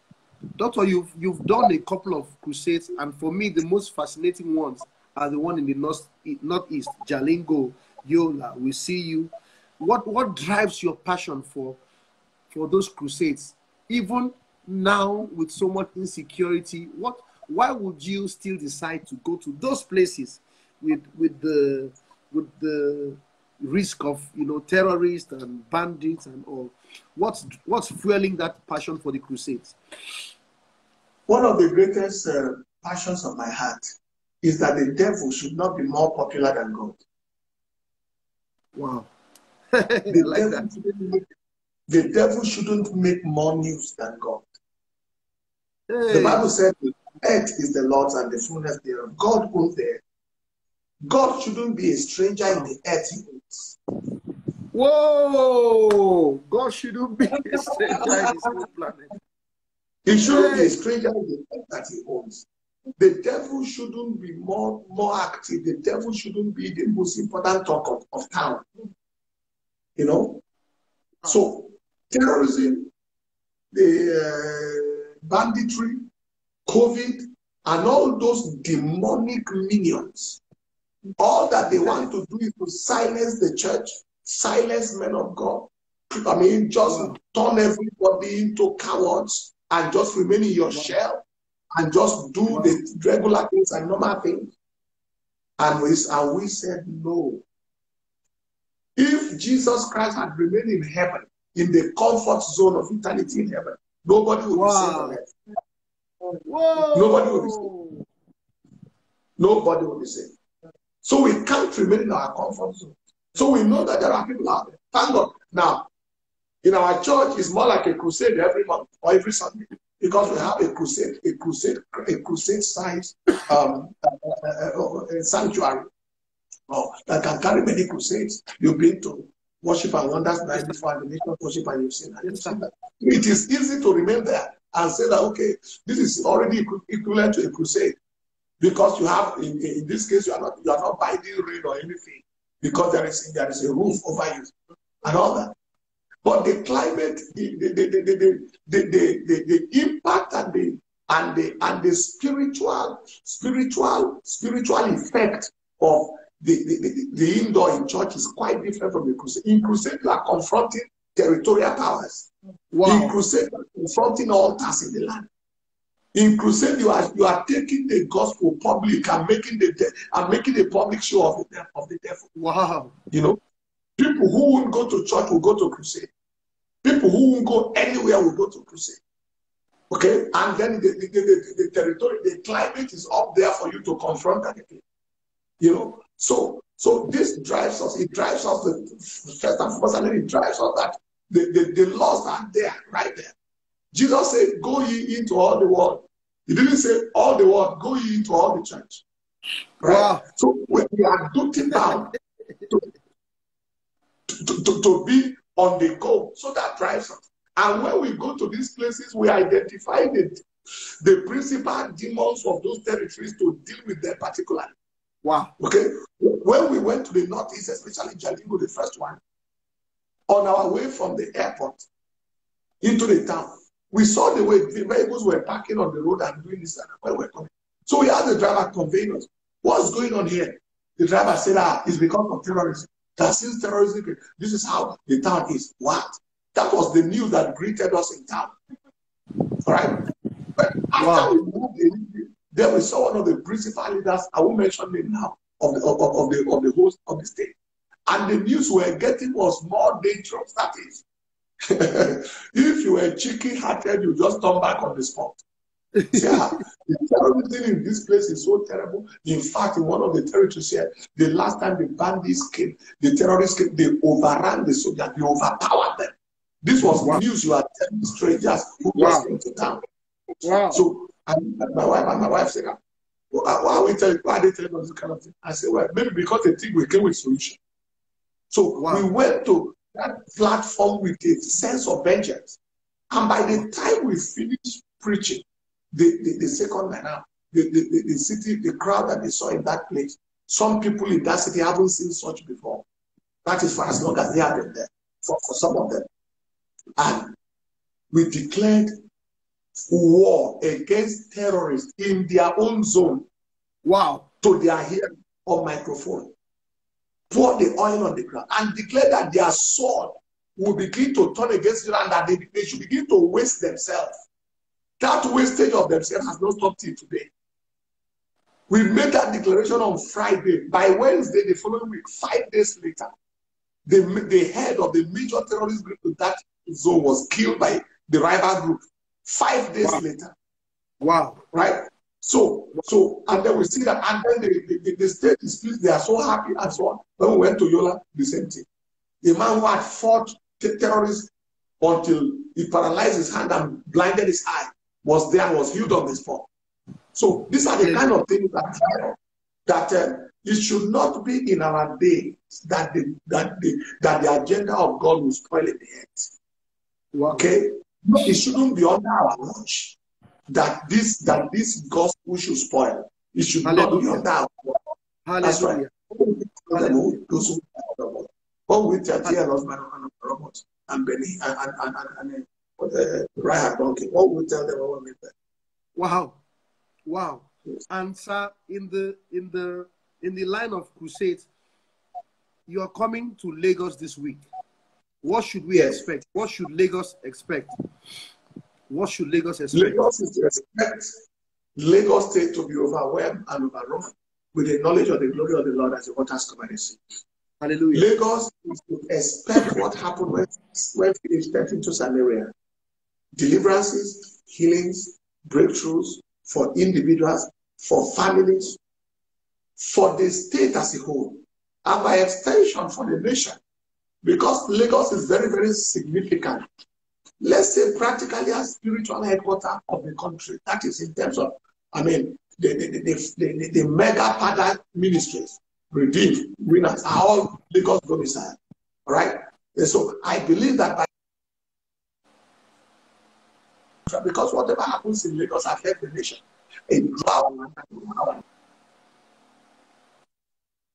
Doctor, you've you've done a couple of crusades, and for me, the most fascinating ones are the one in the north northeast, Jalingo, Yola. We see you. What what drives your passion for for those crusades? Even now, with so much insecurity, what why would you still decide to go to those places with with the with the risk of you know terrorists and bandits and all? What's what's fueling that passion for the crusades? One of the greatest uh, passions of my heart is that the devil should not be more popular than God. Wow. *laughs* The, like devil make, the devil shouldn't make more news than God. The Bible said the earth is the Lord's and the fullness thereof. God owns the earth. God shouldn't be a stranger in the earth he. Whoa! God shouldn't be a *laughs* stranger in his own planet. He shouldn't be a stranger in the earth that he owns. The devil shouldn't be more, more active. The devil shouldn't be the most important talk of, of town. You know? So terrorism, the uh, banditry, COVID, and all those demonic minions, all that they want to do is to silence the church, silence men of God. I mean, just Wow. turn everybody into cowards and just remain in your shell and just do Wow. the regular things and normal things. And we, and we said no. If Jesus Christ had remained in heaven, in the comfort zone of eternity in heaven, nobody would be saved on earth. Whoa! Nobody would be saved. Nobody will be saved. So we can't remain in our comfort zone. So we know that there are people out there. Thank God. Now, in our church, it's more like a crusade every month or every Sunday because we have a crusade, a crusade, a crusade size um, uh, uh, uh, uh, sanctuary oh, that can carry many crusades. You've been to worship and wonders night before the nation worship and you've seen that. It is easy to remain there and say that okay, this is already equivalent to a crusade because you have in, in this case you are not you are not binding rain or anything because there is there is a roof over you and all that. But the climate, the the the the the, the, the, the, impact and the and the and the spiritual spiritual spiritual effect of the, the, the, the indoor in church is quite different from the crusade. In crusade, you are confronting territorial powers. In crusade, you are confronting altars in the land. In crusade, you are you are taking the gospel public and making the de- and making a public show of the of the devil. Wow! You know, people who won't go to church will go to crusade. People who won't go anywhere will go to crusade. Okay, and then the, the, the, the, the territory, the climate is up there for you to confront anything. You know, so so this drives us. It drives us the first and foremost, and then it drives us that the, the, the laws are there, right there. Jesus said, "Go ye into all the world." He didn't say all the world. Go ye into all the church. Right. Wow! So when we are duty bound to, to, to, to be on the go, so that drives us. And when we go to these places, we identify the, the principal demons of those territories to deal with them particularly. Wow! Okay? when we went to the northeast, especially Jalingo, the first one, on our way from the airport into the town, we saw the way the vehicles were parking on the road and doing this and where we're coming. So we asked the driver conveying us, what's going on here? The driver said, ah, it's because of terrorism. That since terrorism, this is how the town is. What? That was the news that greeted us in town. All right? But after Wow. we moved in, then we saw one of the principal leaders, I won't mention him now, of the, of, of the, of the host of the state. And the news we were getting was more dangerous. That is, if you were chicken hearted, you just turn back on the spot. yeah, the terrorism in this place is so terrible. In fact, in one of the territories here, the last time the bandits came, the terrorists came, they overran the soldiers, they overpowered them. This was Wow. news you are telling strangers who Wow. just came to town. Wow. So my wife and my wife said, "Ah, well, uh, why are we telling why are they telling us this kind of thing? I said, well, maybe because they think we came with solution. So Wow. we went to that platform with a sense of vengeance. And by the time we finished preaching, the, the, the second night now, the, the, the, the city, the crowd that they saw in that place, some people in that city haven't seen such before. That is for as long as they have been there, for, for some of them. And we declared war against terrorists in their own zone Wow. to their hearing on microphone. Pour the oil on the ground and declare that their sword will begin to turn against you and that they, they should begin to waste themselves. That wastage of themselves has not stopped till today. We made that declaration on Friday. By Wednesday, the following week, five days later, the, the head of the major terrorist group in that zone was killed by the rival group. Five days Wow. later Wow. right? So, so, and then we see that, and then the, the, the state is pleased, they are so happy and so on. When we went to Yola, the same thing. The man who had fought the terrorists until he paralyzed his hand and blinded his eye was there was healed on the spot. So these are the kind of things that that uh, it should not be in our days that the that the that the agenda of God will spoil the earth. Okay, it shouldn't be under our watch that this that this gospel should spoil. It should not be Hallelujah. our watch. That's right. Hallelujah. Those who What we tell Tia husband and Robert and Benny and and and and, and uh, Reinhard Bonnke. What we tell them what we. Wow. Wow. Yes. And sir, in the in the in the line of crusade, you are coming to Lagos this week. What should we Yes. expect? What should Lagos expect? What should Lagos expect? Lagos is to expect Lagos State to be overwhelmed and overrun with the knowledge of the glory of the Lord as the waters cover the sea. Hallelujah. Lagos is to expect what happened when, when Philip stepped into Samaria. Deliverances, healings, breakthroughs for individuals, for families, for the state as a whole, and by extension for the nation. Because Lagos is very, very significant. Let's say practically a spiritual headquarters of the country. That is in terms of, I mean, the, the, the, the, the, mega father ministries, redeemed, winners are all Lagos domicile. All right? And so I believe that by because whatever happens in Lagos affects the nation. Draws our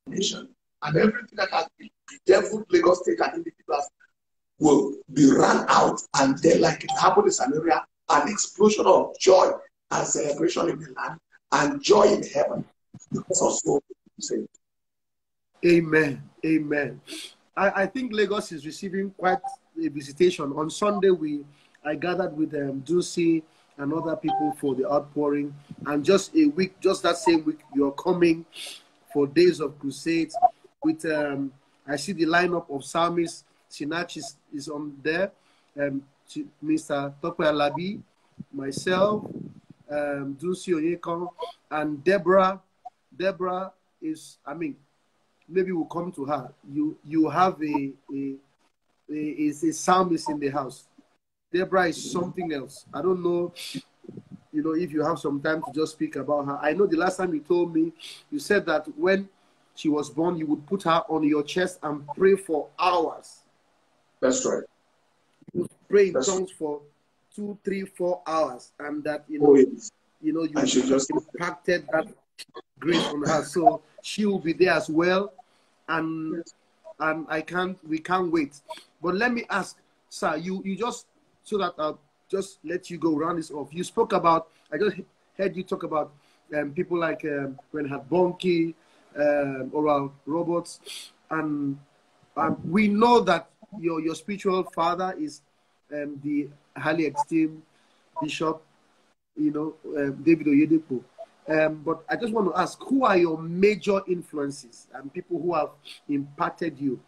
nation. And everything that has been bedeviled Lagos State and individuals will be run out. And then, like it happened in Samaria, an explosion of joy and celebration in the land and joy in heaven. Because of so saved. Amen. Amen. I, I think Lagos is receiving quite a visitation. On Sunday, we I gathered with um, Dunsin and other people for the outpouring. And just a week, just that same week, you're coming for Days of Crusades. With um, I see the lineup of psalmists. Sinach is, is on there. Um, Mr. Tope Alabi, myself, um, Oyekan, and Deborah. Deborah is, I mean, maybe we'll come to her. You you have a a, a is a psalmist in the house. Deborah is something else. I don't know, you know, if you have some time to just speak about her. I know the last time you told me, you said that when she was born, you would put her on your chest and pray for hours. That's right. You Pray in That's- tongues for two, three, four hours, and that you know, Oh, yes. you know, you just- impacted that grace on her. So she will be there as well, and and I can't we can't wait. But let me ask, sir, you you just so that I'll just let you go round this off. You spoke about I just heard you talk about um, people like um, Reinhard Bonnke, um, Oral Roberts, and um, we know that your your spiritual father is um, the highly esteemed Bishop, you know, um, David Oyedepo. Um, but I just want to ask, who are your major influences and people who have impacted you?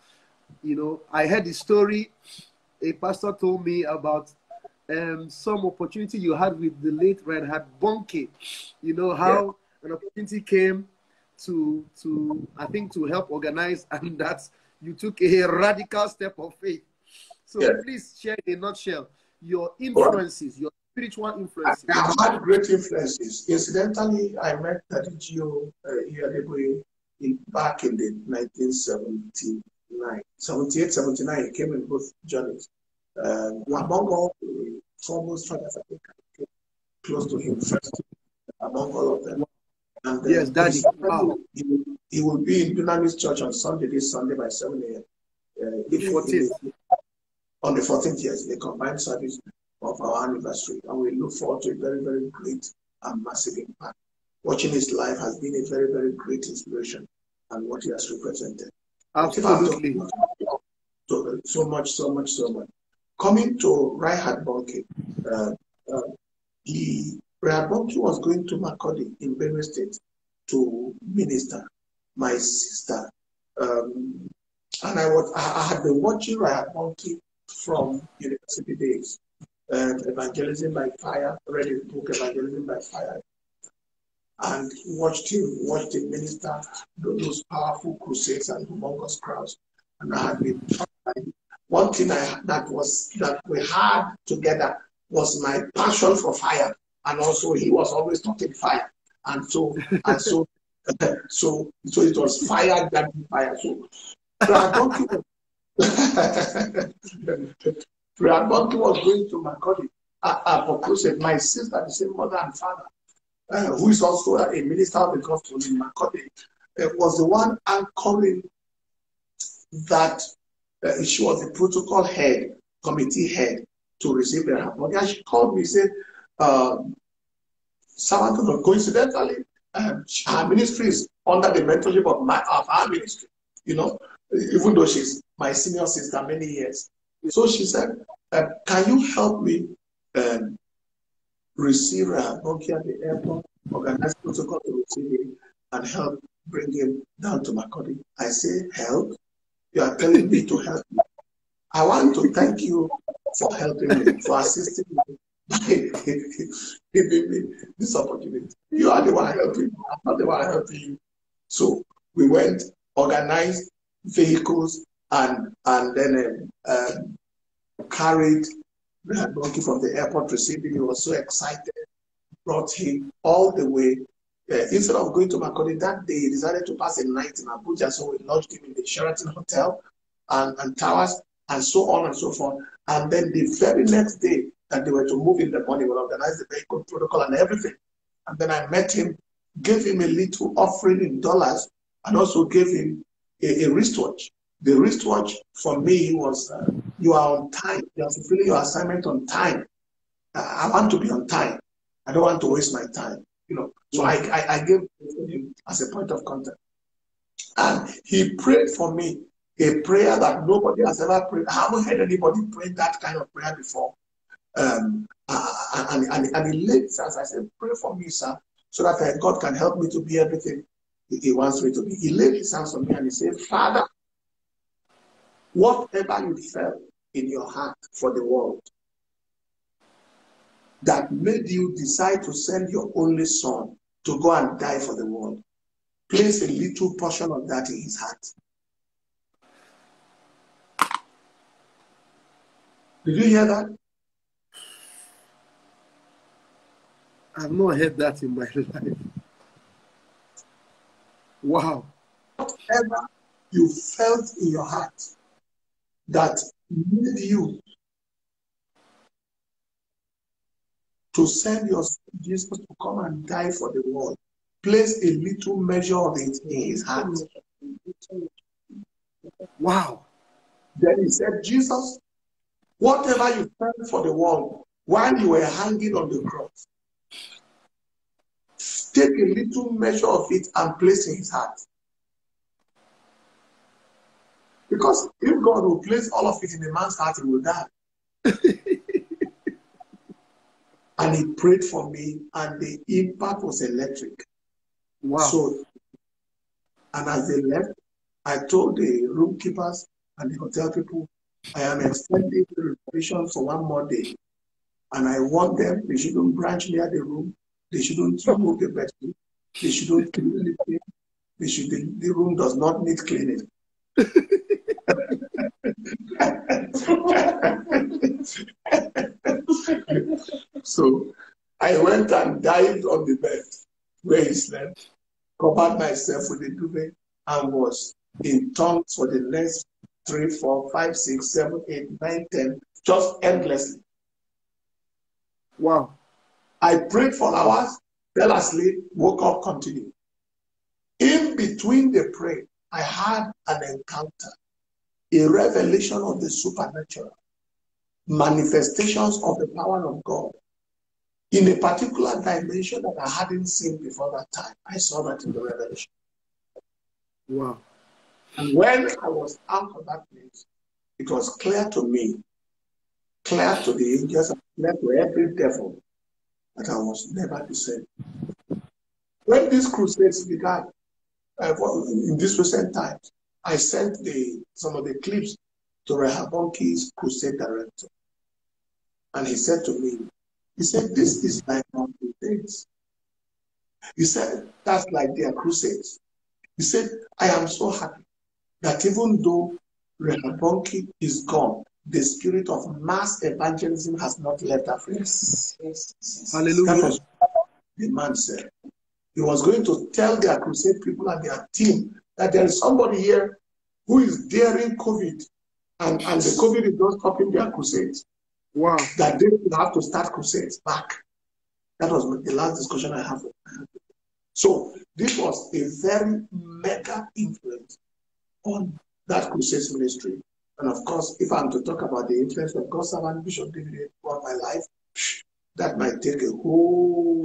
You know, I heard the story. A pastor told me about um, some opportunity you had with the late Reinhard Bonnke. You know how an opportunity came to to I think to help organize, *laughs* and that you took a radical step of faith. So Yeah. please share in a nutshell your influences, your spiritual influences. I have had great influences. Incidentally, I met Daddy G.O. uh, Iyadeboye in back in the 1979, 78, 79. He came in both journeys. Um, among all the foremost fathers, I think I came close to him first, among all of them. And uh, Yes, Daddy. Wow. He, will- he will be in Dunamis Church on Sunday, this Sunday by 7 a.m. Uh, The in- in- 14th. on the 14th years, the combined service of our anniversary. And we look forward to a very, very great and massive impact. Watching his life has been a very, very great inspiration and what he has represented. Absolutely. So, so much, so much, so much. Coming to Reinhard Bonnke, uh, uh, he, Reinhard was going to Makurdi in Benue State to minister. My sister, um, and I was, I, had been watching Reinhard from university days. And Evangelism by Fire, read his book Evangelism by Fire, and watched him, watched him minister those powerful crusades and humongous crowds. And I had been one thing I, that was that we had together was my passion for fire, and also he was always talking fire, and so and so *laughs* so so it was fire that fire. So Bonnke *laughs* was going to uh, for crusade. My sister, the same mother and father, uh, who is also a minister of the gospel in Makurdi, uh, was the one anchoring that uh, she was the protocol head, committee head to receive the report. And she called me, said, God, coincidentally, um, her ministry is under the mentorship of my of our ministry, you know, even though she's my senior sister many years. So she said, uh, can you help me um, receive her at the airport, organize protocol to receive him, and help bring him down to Makurdi? I say, help? You are telling me to help you. I want to thank you for helping me, for assisting me *laughs* this opportunity. You are the one helping me. I'm not the one helping you. So we went, organized vehicles, and and then um, um, carried Reinhard Bonnke from the airport, received him. He was so excited, brought him all the way. Uh, instead of going to Makurdi that day, he decided to pass a night in Abuja, so we lodged him in the Sheraton Hotel and, and Towers, and so on and so forth. And then the very next day that they were to move in the morning, we organized the vehicle protocol and everything. And then I met him, gave him a little offering in dollars, and also gave him a, a wristwatch. The wristwatch for me was uh, you are on time, you are fulfilling your assignment on time. I want to be on time. I don't want to waste my time. You know, so I, I, I gave him as a point of contact. And he prayed for me a prayer that nobody has ever prayed. I haven't heard anybody pray that kind of prayer before. Um, uh, and, and, and he laid hands. I said, Pray for me, sir, so that uh, God can help me to be everything he, he wants me to be. He laid his hands on me and he said, Father, whatever you felt in your heart for the world that made you decide to send your only son to go and die for the world, place a little portion of that in his heart. Did you hear that? I've not heard that in my *laughs* life. Wow. Whatever you felt in your heart that made you to send your son Jesus to come and die for the world, place a little measure of it in his heart. Wow. Then he said, Jesus, whatever you felt for the world while you were hanging on the cross, take a little measure of it and place in his heart. Because if God will place all of it in a man's heart, he will die. *laughs* and he prayed for me, and the impact was electric. Wow. So, and as they left, I told the room keepers and the hotel people, I am extending the reservation for one more day. And I want them, they shouldn't branch near the room, they shouldn't remove the bedroom, they shouldn't clean anything, they should, the, the room does not need cleaning. *laughs* so I went and dived on the bed where he slept, covered myself with a duvet, and was in tongues for the next three, four, five, six, seven, eight, nine, ten, just endlessly. Wow. I prayed for hours, fell asleep, woke up, continued. In between the prayer, I had an encounter, a revelation of the supernatural, manifestations of the power of God in a particular dimension that I hadn't seen before that time. I saw that in the revelation. Wow. And when I was out of that place, it was clear to me, clear to the angels, and clear to every devil that I was never the same. When these crusades began, uh, in these recent times, I sent the some of the clips to Reinhard Bonnke's crusade director. And he said to me, he said, this is like our crusades. He said, that's like their crusades. He said, I am so happy that even though Rehabonki is gone, the spirit of mass evangelism has not left Africa. Yes, yes, yes. Hallelujah. That was the man said. He was going to tell their crusade people and their team that there is somebody here who is daring COVID, and, and the COVID is not stopping their crusades. Wow. That they will have to start crusades back. That was the last discussion I have. So this was a very mega influence on that crusades ministry. And of course, if I'm to talk about the influence of God's servant Bishop David on my life, that might take a whole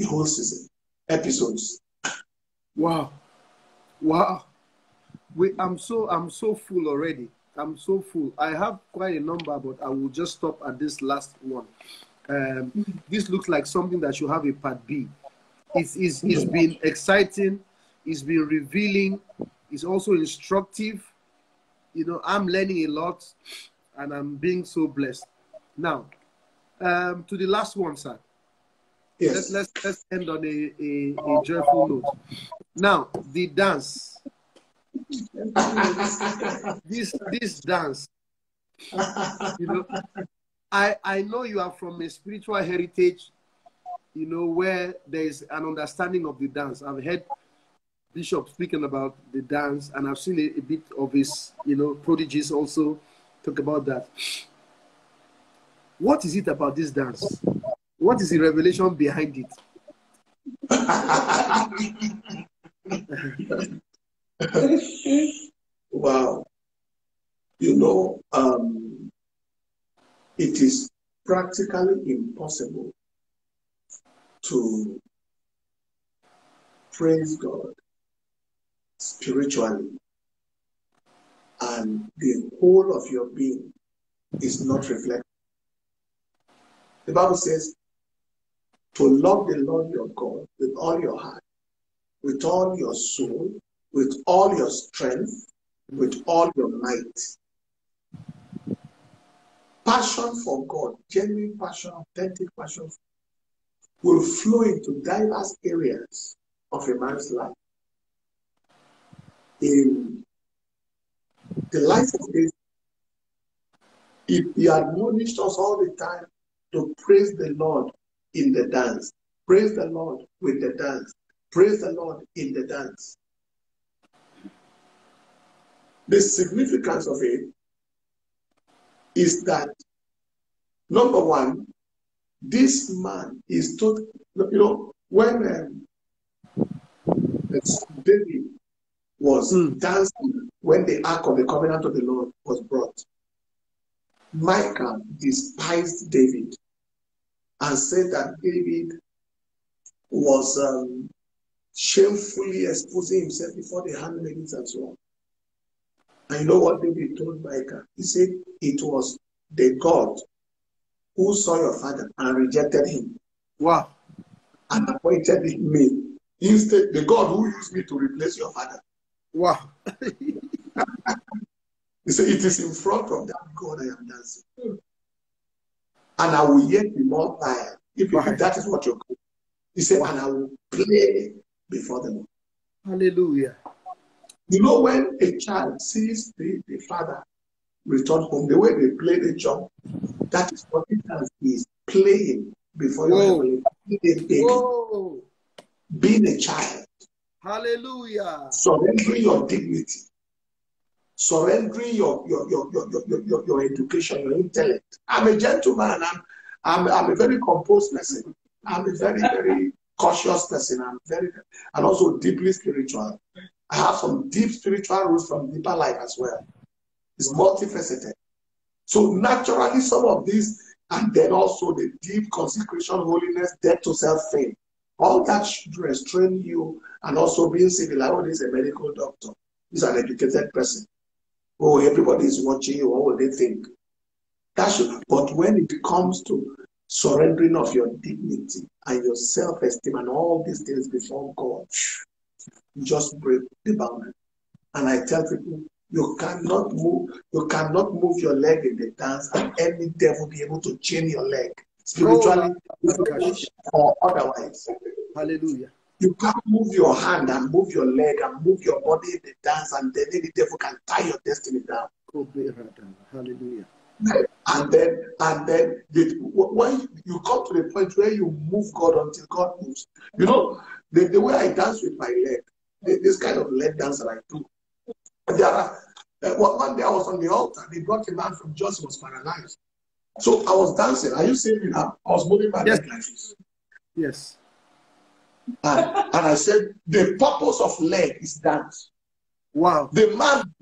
a whole season, episodes. Wow. Wow. We, I'm so I'm so full already. I'm so full. I have quite a number, but I will just stop at this last one. Um, this looks like something that should have a part B. It's, it's, it's been exciting. It's been revealing. It's also instructive. You know, I'm learning a lot, and I'm being so blessed. Now, um, to the last one, sir. Yes. Let's let's let's end on a, a, a joyful note. Now, the dance. this this dance. You know, I I know you are from a spiritual heritage, you know, where there is an understanding of the dance. I've heard Bishop speaking about the dance, and I've seen a, a bit of his, you know, prodigies also talk about that. What is it about this dance? What is the revelation behind it? *laughs* wow. You know, um, it is practically impossible to praise God spiritually and the whole of your being is not reflected. The Bible says to love the Lord your God with all your heart, with all your soul, with all your strength, with all your might. Passion for God, genuine passion, authentic passion, will flow into diverse areas of a man's life. In the life of this, if he admonished us all the time to praise the Lord in the dance, praise the Lord with the dance, praise the Lord in the dance. The significance of it is that number one, this man is told, you know, when um, David was Mm. dancing when the Ark of the Covenant of the Lord was brought. Micah despised David and said that David was um, shamefully exposing himself before the handmaidens and so on. And you know what David told Micah? He said it was the God who saw your father and rejected him Wow. and appointed me. Instead, the God who used me to replace your father. Wow. *laughs* He said, It is in front of that God I am dancing. And I will yet be more tired. If, Right. if that is what you're going He said, And I will play before the Lord. Hallelujah. You know, when a child sees the, the father return home, the way they play the jump, that is what it is playing before your Whoa. being a Whoa. being a child, Hallelujah. surrendering your dignity, surrendering your your your your your, your, your, education, your intellect. I'm a gentleman. I'm I'm I'm a very composed person. I'm a very very cautious person. I'm very and also deeply spiritual. I have some deep spiritual roots from deeper life as well. It's multifaceted. So naturally, some of these, and then also the deep consecration, holiness, death to self fame, all that should restrain you, and also being civil. This is a medical doctor. He's an educated person. Oh, everybody is watching you. What will they think? That should. But when it comes to surrendering of your dignity and your self-esteem and all these things before God, you just break the boundary. And I tell people, you cannot move, you cannot move your leg in the dance, and any devil be able to chain your leg spiritually or otherwise. Hallelujah. You can't move your hand and move your leg and move your body in the dance, and then any devil can tie your destiny down. Hallelujah. And then, and then, the, when you come to the point where you move God until God moves, you know, the, the way I dance with my leg, the- this kind of leg dance that I do. There are, uh, one day I was on the altar, they brought a man from Jos, he was paralyzed. So I was dancing. Are you seeing me now? I was moving my Yes. leg like this. Yes. And, and I said, the purpose of leg is dance. Wow. The man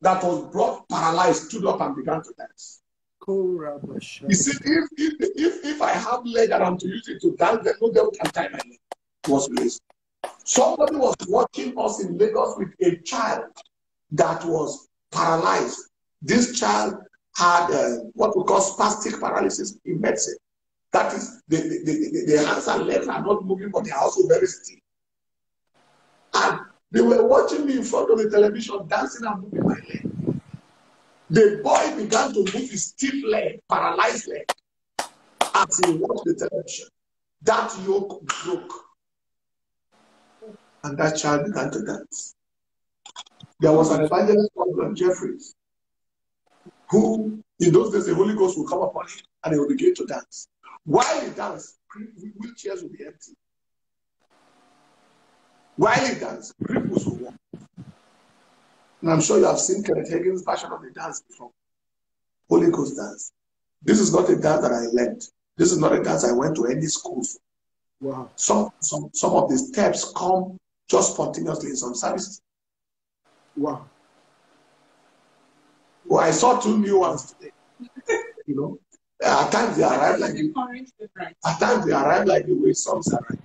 that was brought paralyzed stood up and began to dance. He said, if, if, if, if I have leg and I'm to use it to dance, then no devil can tie my leg. It was released. Somebody was watching us in Lagos with a child that was paralyzed. This child had uh, what we call spastic paralysis in medicine. That is, the, the, the, the hands and legs are not moving, but they are also very still. And they were watching me in front of the television, dancing and moving my leg. The boy began to move his stiff leg, paralyzed leg, as he watched the television. That yoke broke. And that child began to dance. There was an evangelist called Jeffries, who in those days the Holy Ghost will come upon him and he will begin to dance. While he danced, wheelchairs will be empty. While he danced, cripples would walk. And I'm sure you have seen Kenneth Hagin's version of the dance before. Holy Ghost dance. This is not a dance that I learned. This is not a dance I went to any school for. Wow. Some, some, some of the steps come just spontaneously in some services. Wow. Well, I saw two new ones today. *laughs* You know, at times they arrive like the, current at times they arrive like the way some arrive.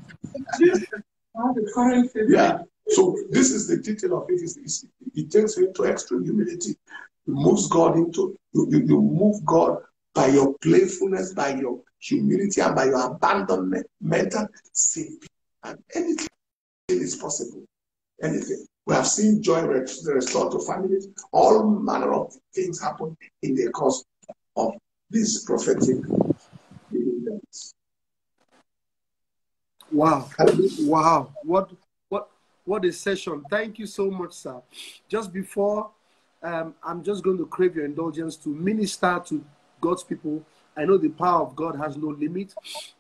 All the current favorite. Yeah. So this is the detail of it. Is, is it takes you into extreme humility. You moves God into you, you, you move God by your playfulness, by your humility, and by your abandonment, mental simply. And anything is possible. Anything. We have seen joy rest- restored to families. All manner of things happen in the course of this prophetic events. Wow. Wow. What what what a session. Thank you so much, sir. Just before um, I'm just going to crave your indulgence to minister to God's people. I know the power of God has no limit,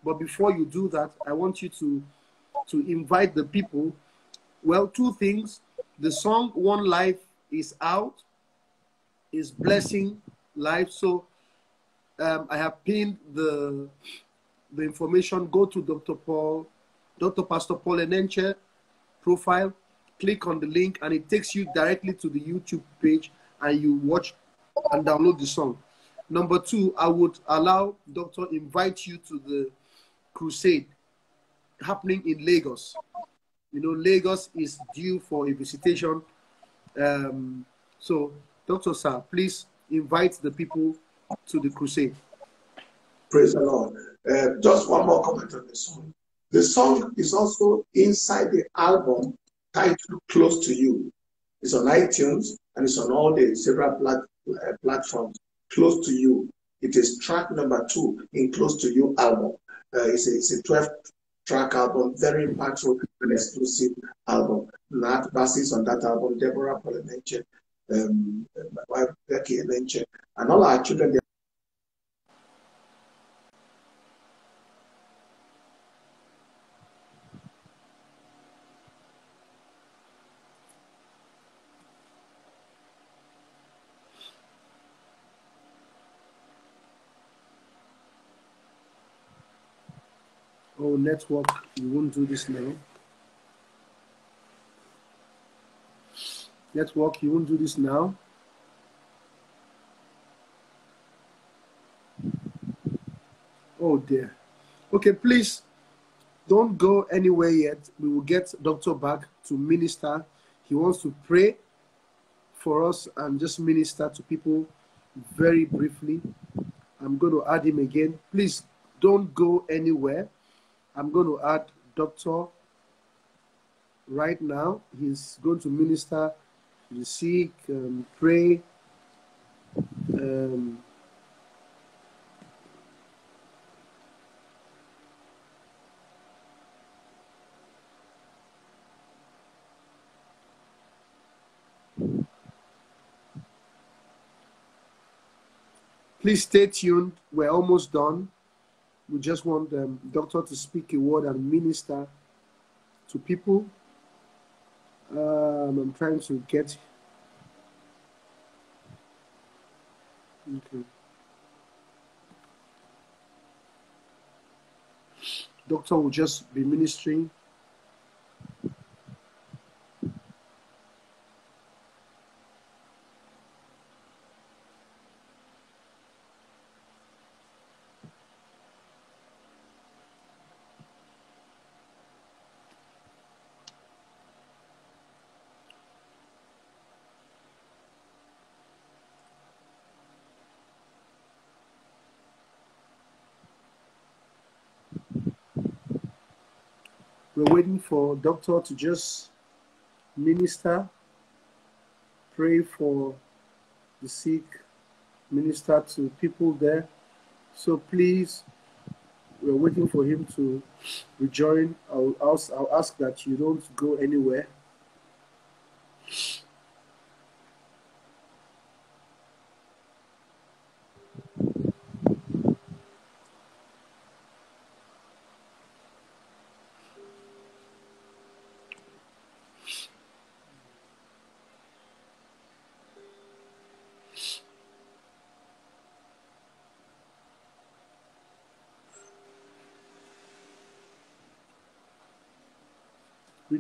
but before you do that, I want you to to invite the people. Well, two things. The song One Life is out, is blessing life. So um, I have pinned the the information. Go to Dr. Paul, Dr. Pastor Paul Enenche profile, click on the link, and it takes you directly to the YouTube page, and you watch and download the song. Number two, I would allow Doctor invite you to the crusade happening in Lagos. You know, Lagos is due for a visitation. Um, so, Dr. Sir, please invite the people to the crusade. Praise the Lord. Uh, just one more comment on the song. The song is also inside the album titled Close to You. It's on iTunes and it's on all the several plat- uh, platforms. Close to You. It is track number two in Close to You album. Uh, it's, a, it's a 12 track album, very impactful and exclusive album. Nat Bassey on that album, Deborah Paul-Enenche, um, my wife Becky Enenche, and all our children. Oh, network, you won't do this now. Network, you won't do this now. Oh dear. Okay, please don't go anywhere yet. We will get Doctor back to minister. He wants to pray for us and just minister to people very briefly. I'm going to add him again. Please don't go anywhere. I'm going to add Doctor right now. He's going to minister the sick, um, pray. Um, please stay tuned. We're almost done. We just want the um, doctor to speak a word and minister to people. Um, I'm trying to get. Okay. Doctor will just be ministering. We're waiting for doctor to just minister, pray for the sick, minister to people there. So please, we're waiting for him to rejoin. I'll ask, I'll ask that you don't go anywhere.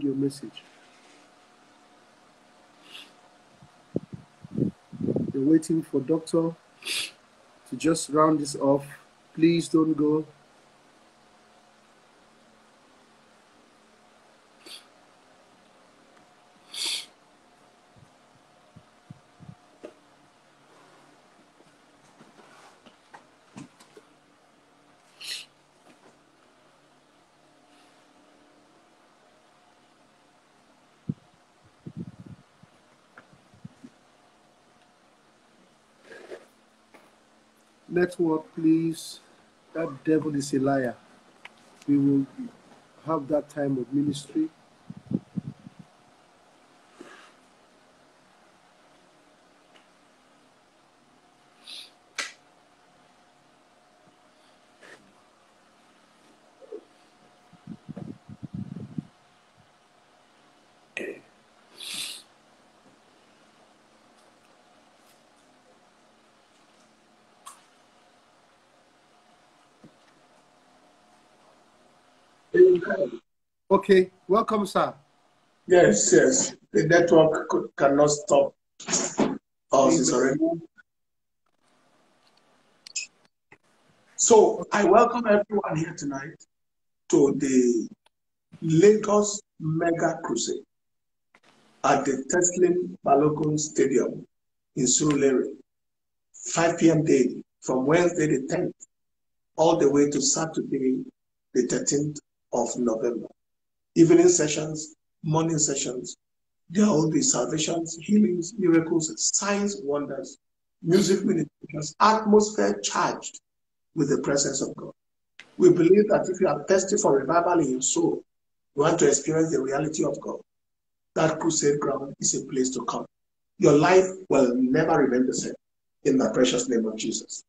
Your message. We're waiting for doctor to just round this off. Please don't go. Network, please. That devil is a liar. We will have that time of ministry. Okay, welcome, sir. Yes, yes. The network could, cannot stop us. It's already. So I welcome everyone here tonight to the Lagos Mega Crusade at the Teslim Balogun Stadium in Surulere, 5 p.m. daily from Wednesday the 10th all the way to Saturday the 13th of November. Evening sessions, morning sessions, there will be salvations, healings, miracles, signs, wonders, music ministrations, atmosphere charged with the presence of God. We believe that if you are thirsty for revival in your soul, you want to experience the reality of God, that crusade ground is a place to come. Your life will never remain the same in the precious name of Jesus.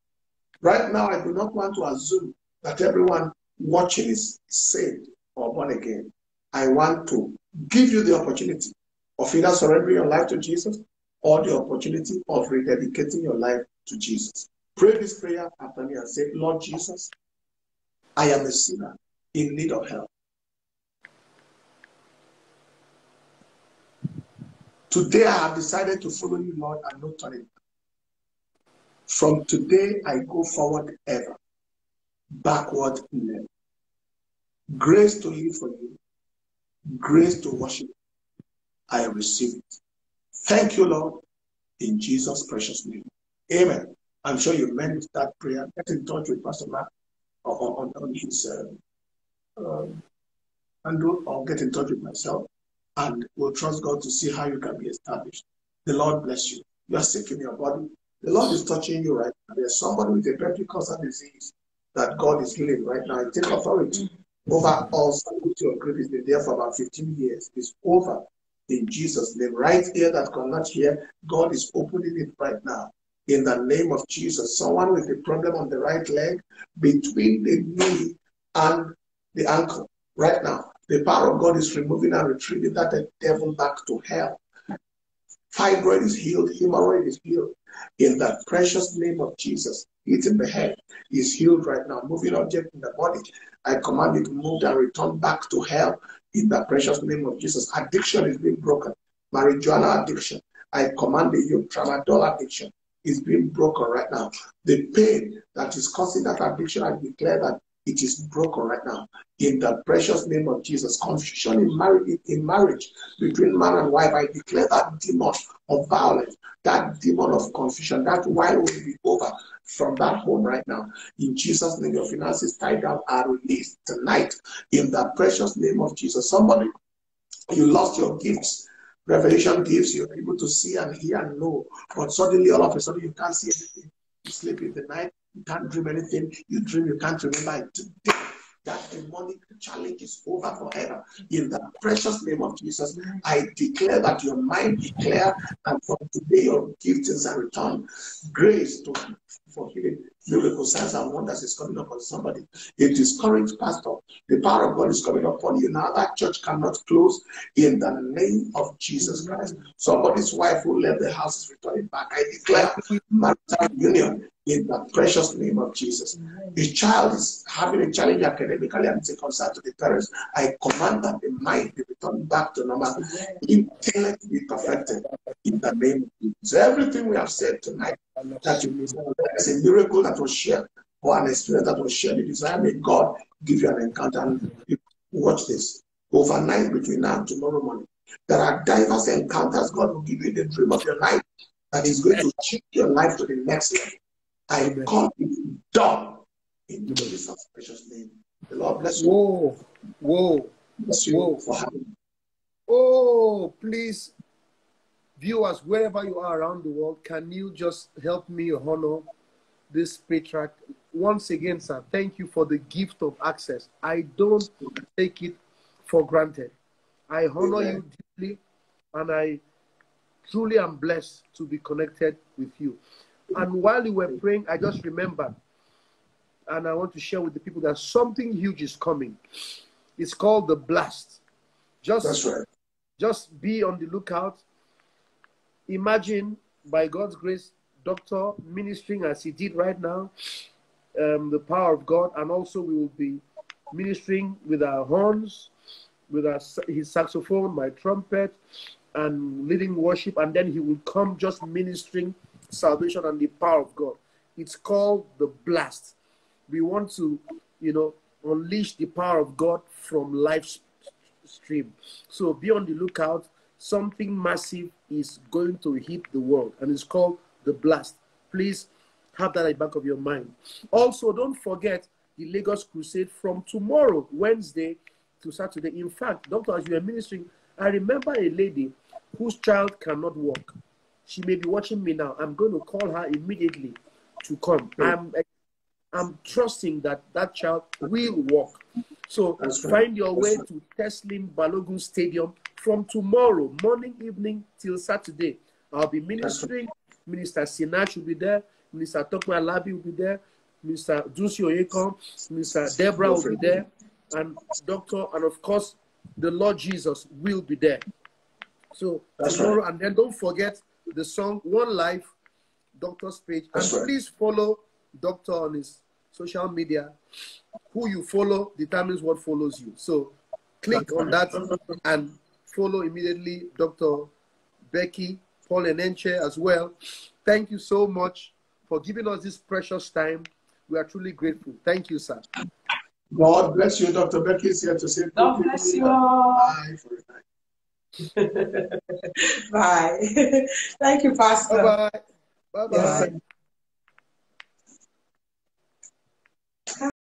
Right now, I do not want to assume that everyone watching is saved or born again. I want to give you the opportunity of either surrendering your life to Jesus or the opportunity of rededicating your life to Jesus. Pray this prayer after me and say, Lord Jesus, I am a sinner in need of help. Today I have decided to follow you, Lord, and no turning back. From today I go forward ever, backward never. Grace to live for you, grace to worship. I receive it. Thank you, Lord, in Jesus' precious name. Amen. I'm sure you meant that prayer. Get in touch with Pastor Mark on, on, his uh, um, handle or get in touch with myself and we'll trust God to see how you can be established. The Lord bless you. You are sick in your body. The Lord is touching you right now. There's somebody with a Pentecostal disease that God is healing right now. Take authority over all sanity of grief. Been there for about 15 years. It's over in Jesus' name. Right here that cannot hear, God is opening it right now. In the name of Jesus. Someone with a problem on the right leg between the knee and the ankle right now. The power of God is removing and retrieving that devil back to hell. Fibroid is healed, hemorrhoid is healed. In the precious name of Jesus, hitting the head is healed right now. Moving object in the body, I command it to move and return back to hell in the precious name of Jesus. Addiction is being broken. Marijuana addiction, I command the yoke. Tramadol addiction is being broken right now. The pain that is causing that addiction, I declare that it is broken right now. In the precious name of Jesus. Confusion in marriage, in marriage between man and wife. I declare that demon of violence, that demon of confusion, that while will be over from that home right now. In Jesus' name, your finances tied down are released tonight. In the precious name of Jesus. Somebody, you lost your gifts. Revelation gives you able to see and hear and know, but suddenly all of a sudden you can't see anything. You sleep in the night, you can't dream anything. You dream, you can't remember it. That demonic challenge is over forever. In the precious name of Jesus, I declare that your mind be clear, and from today your giftings are returned. Grace to for healing, miracle signs and wonders is coming upon somebody. It is discouraged pastor, the power of God is coming upon you. Now that church cannot close in the name of Jesus Christ. Somebody's wife who left the house is returning back. I declare marital union in the precious name of Jesus. A child is having a challenge academically and it's a concern to the parents. I command that the mind be returned back to normal, intellect be perfected in the name of Jesus. Everything we have said tonight, that is a miracle that was shared or an experience that was shared. You desire may God give you an encounter. And watch this. Overnight between now and tomorrow morning, there are diverse encounters God will give you in the dream of your life that is going to take your life to the next level. I call it done in Jesus' precious name. The Lord bless you. Whoa, whoa, Bless you Whoa. for having oh, please, viewers, wherever you are around the world, can you just help me honor this patriarch? Once again, sir, thank you for the gift of access. I don't take it for granted. I honor Amen. you deeply, and I truly am blessed to be connected with you. And while you were praying, I just remembered, and I want to share with the people that something huge is coming. It's called the blast. Just That's right. just be on the lookout. Imagine, by God's grace, Doctor ministering as he did right now, um, the power of God, and also we will be ministering with our horns, with our, his saxophone, my trumpet, and leading worship, and then he will come just ministering salvation and the power of God. It's called the blast. We want to, you know, unleash the power of God from live stream. So be on the lookout. Something massive is going to hit the world, and it's called the blast. Please have that at the back of your mind. Also, don't forget the Lagos Crusade from tomorrow, Wednesday to Saturday. In fact, doctor, as you are ministering, I remember a lady whose child cannot walk. She may be watching me now. I'm going to call her immediately to come. I'm I'm trusting that that child will walk. So right. find your way to Teslim Balogun Stadium from tomorrow, morning, evening till Saturday. I'll be ministering. Minister Sinach will be there. Minister Tope Alabi will be there. Minister Dunsin Oyekan. Minister Deborah will be there. And Doctor, and of course, the Lord Jesus will be there. So That's tomorrow, right. and then don't forget the song One Life, Doctor's page. That's and right. please follow Doctor on his social media. Who you follow determines what follows you. So click on that and follow immediately Dr. Becky Paul and Enenche as well. Thank you so much for giving us this precious time. We are truly grateful. Thank you, sir. God bless you. Dr. Becky is here to say God bless you Bye. Bye. *laughs* Thank you, Pastor. Bye-bye. Bye-bye. Yes.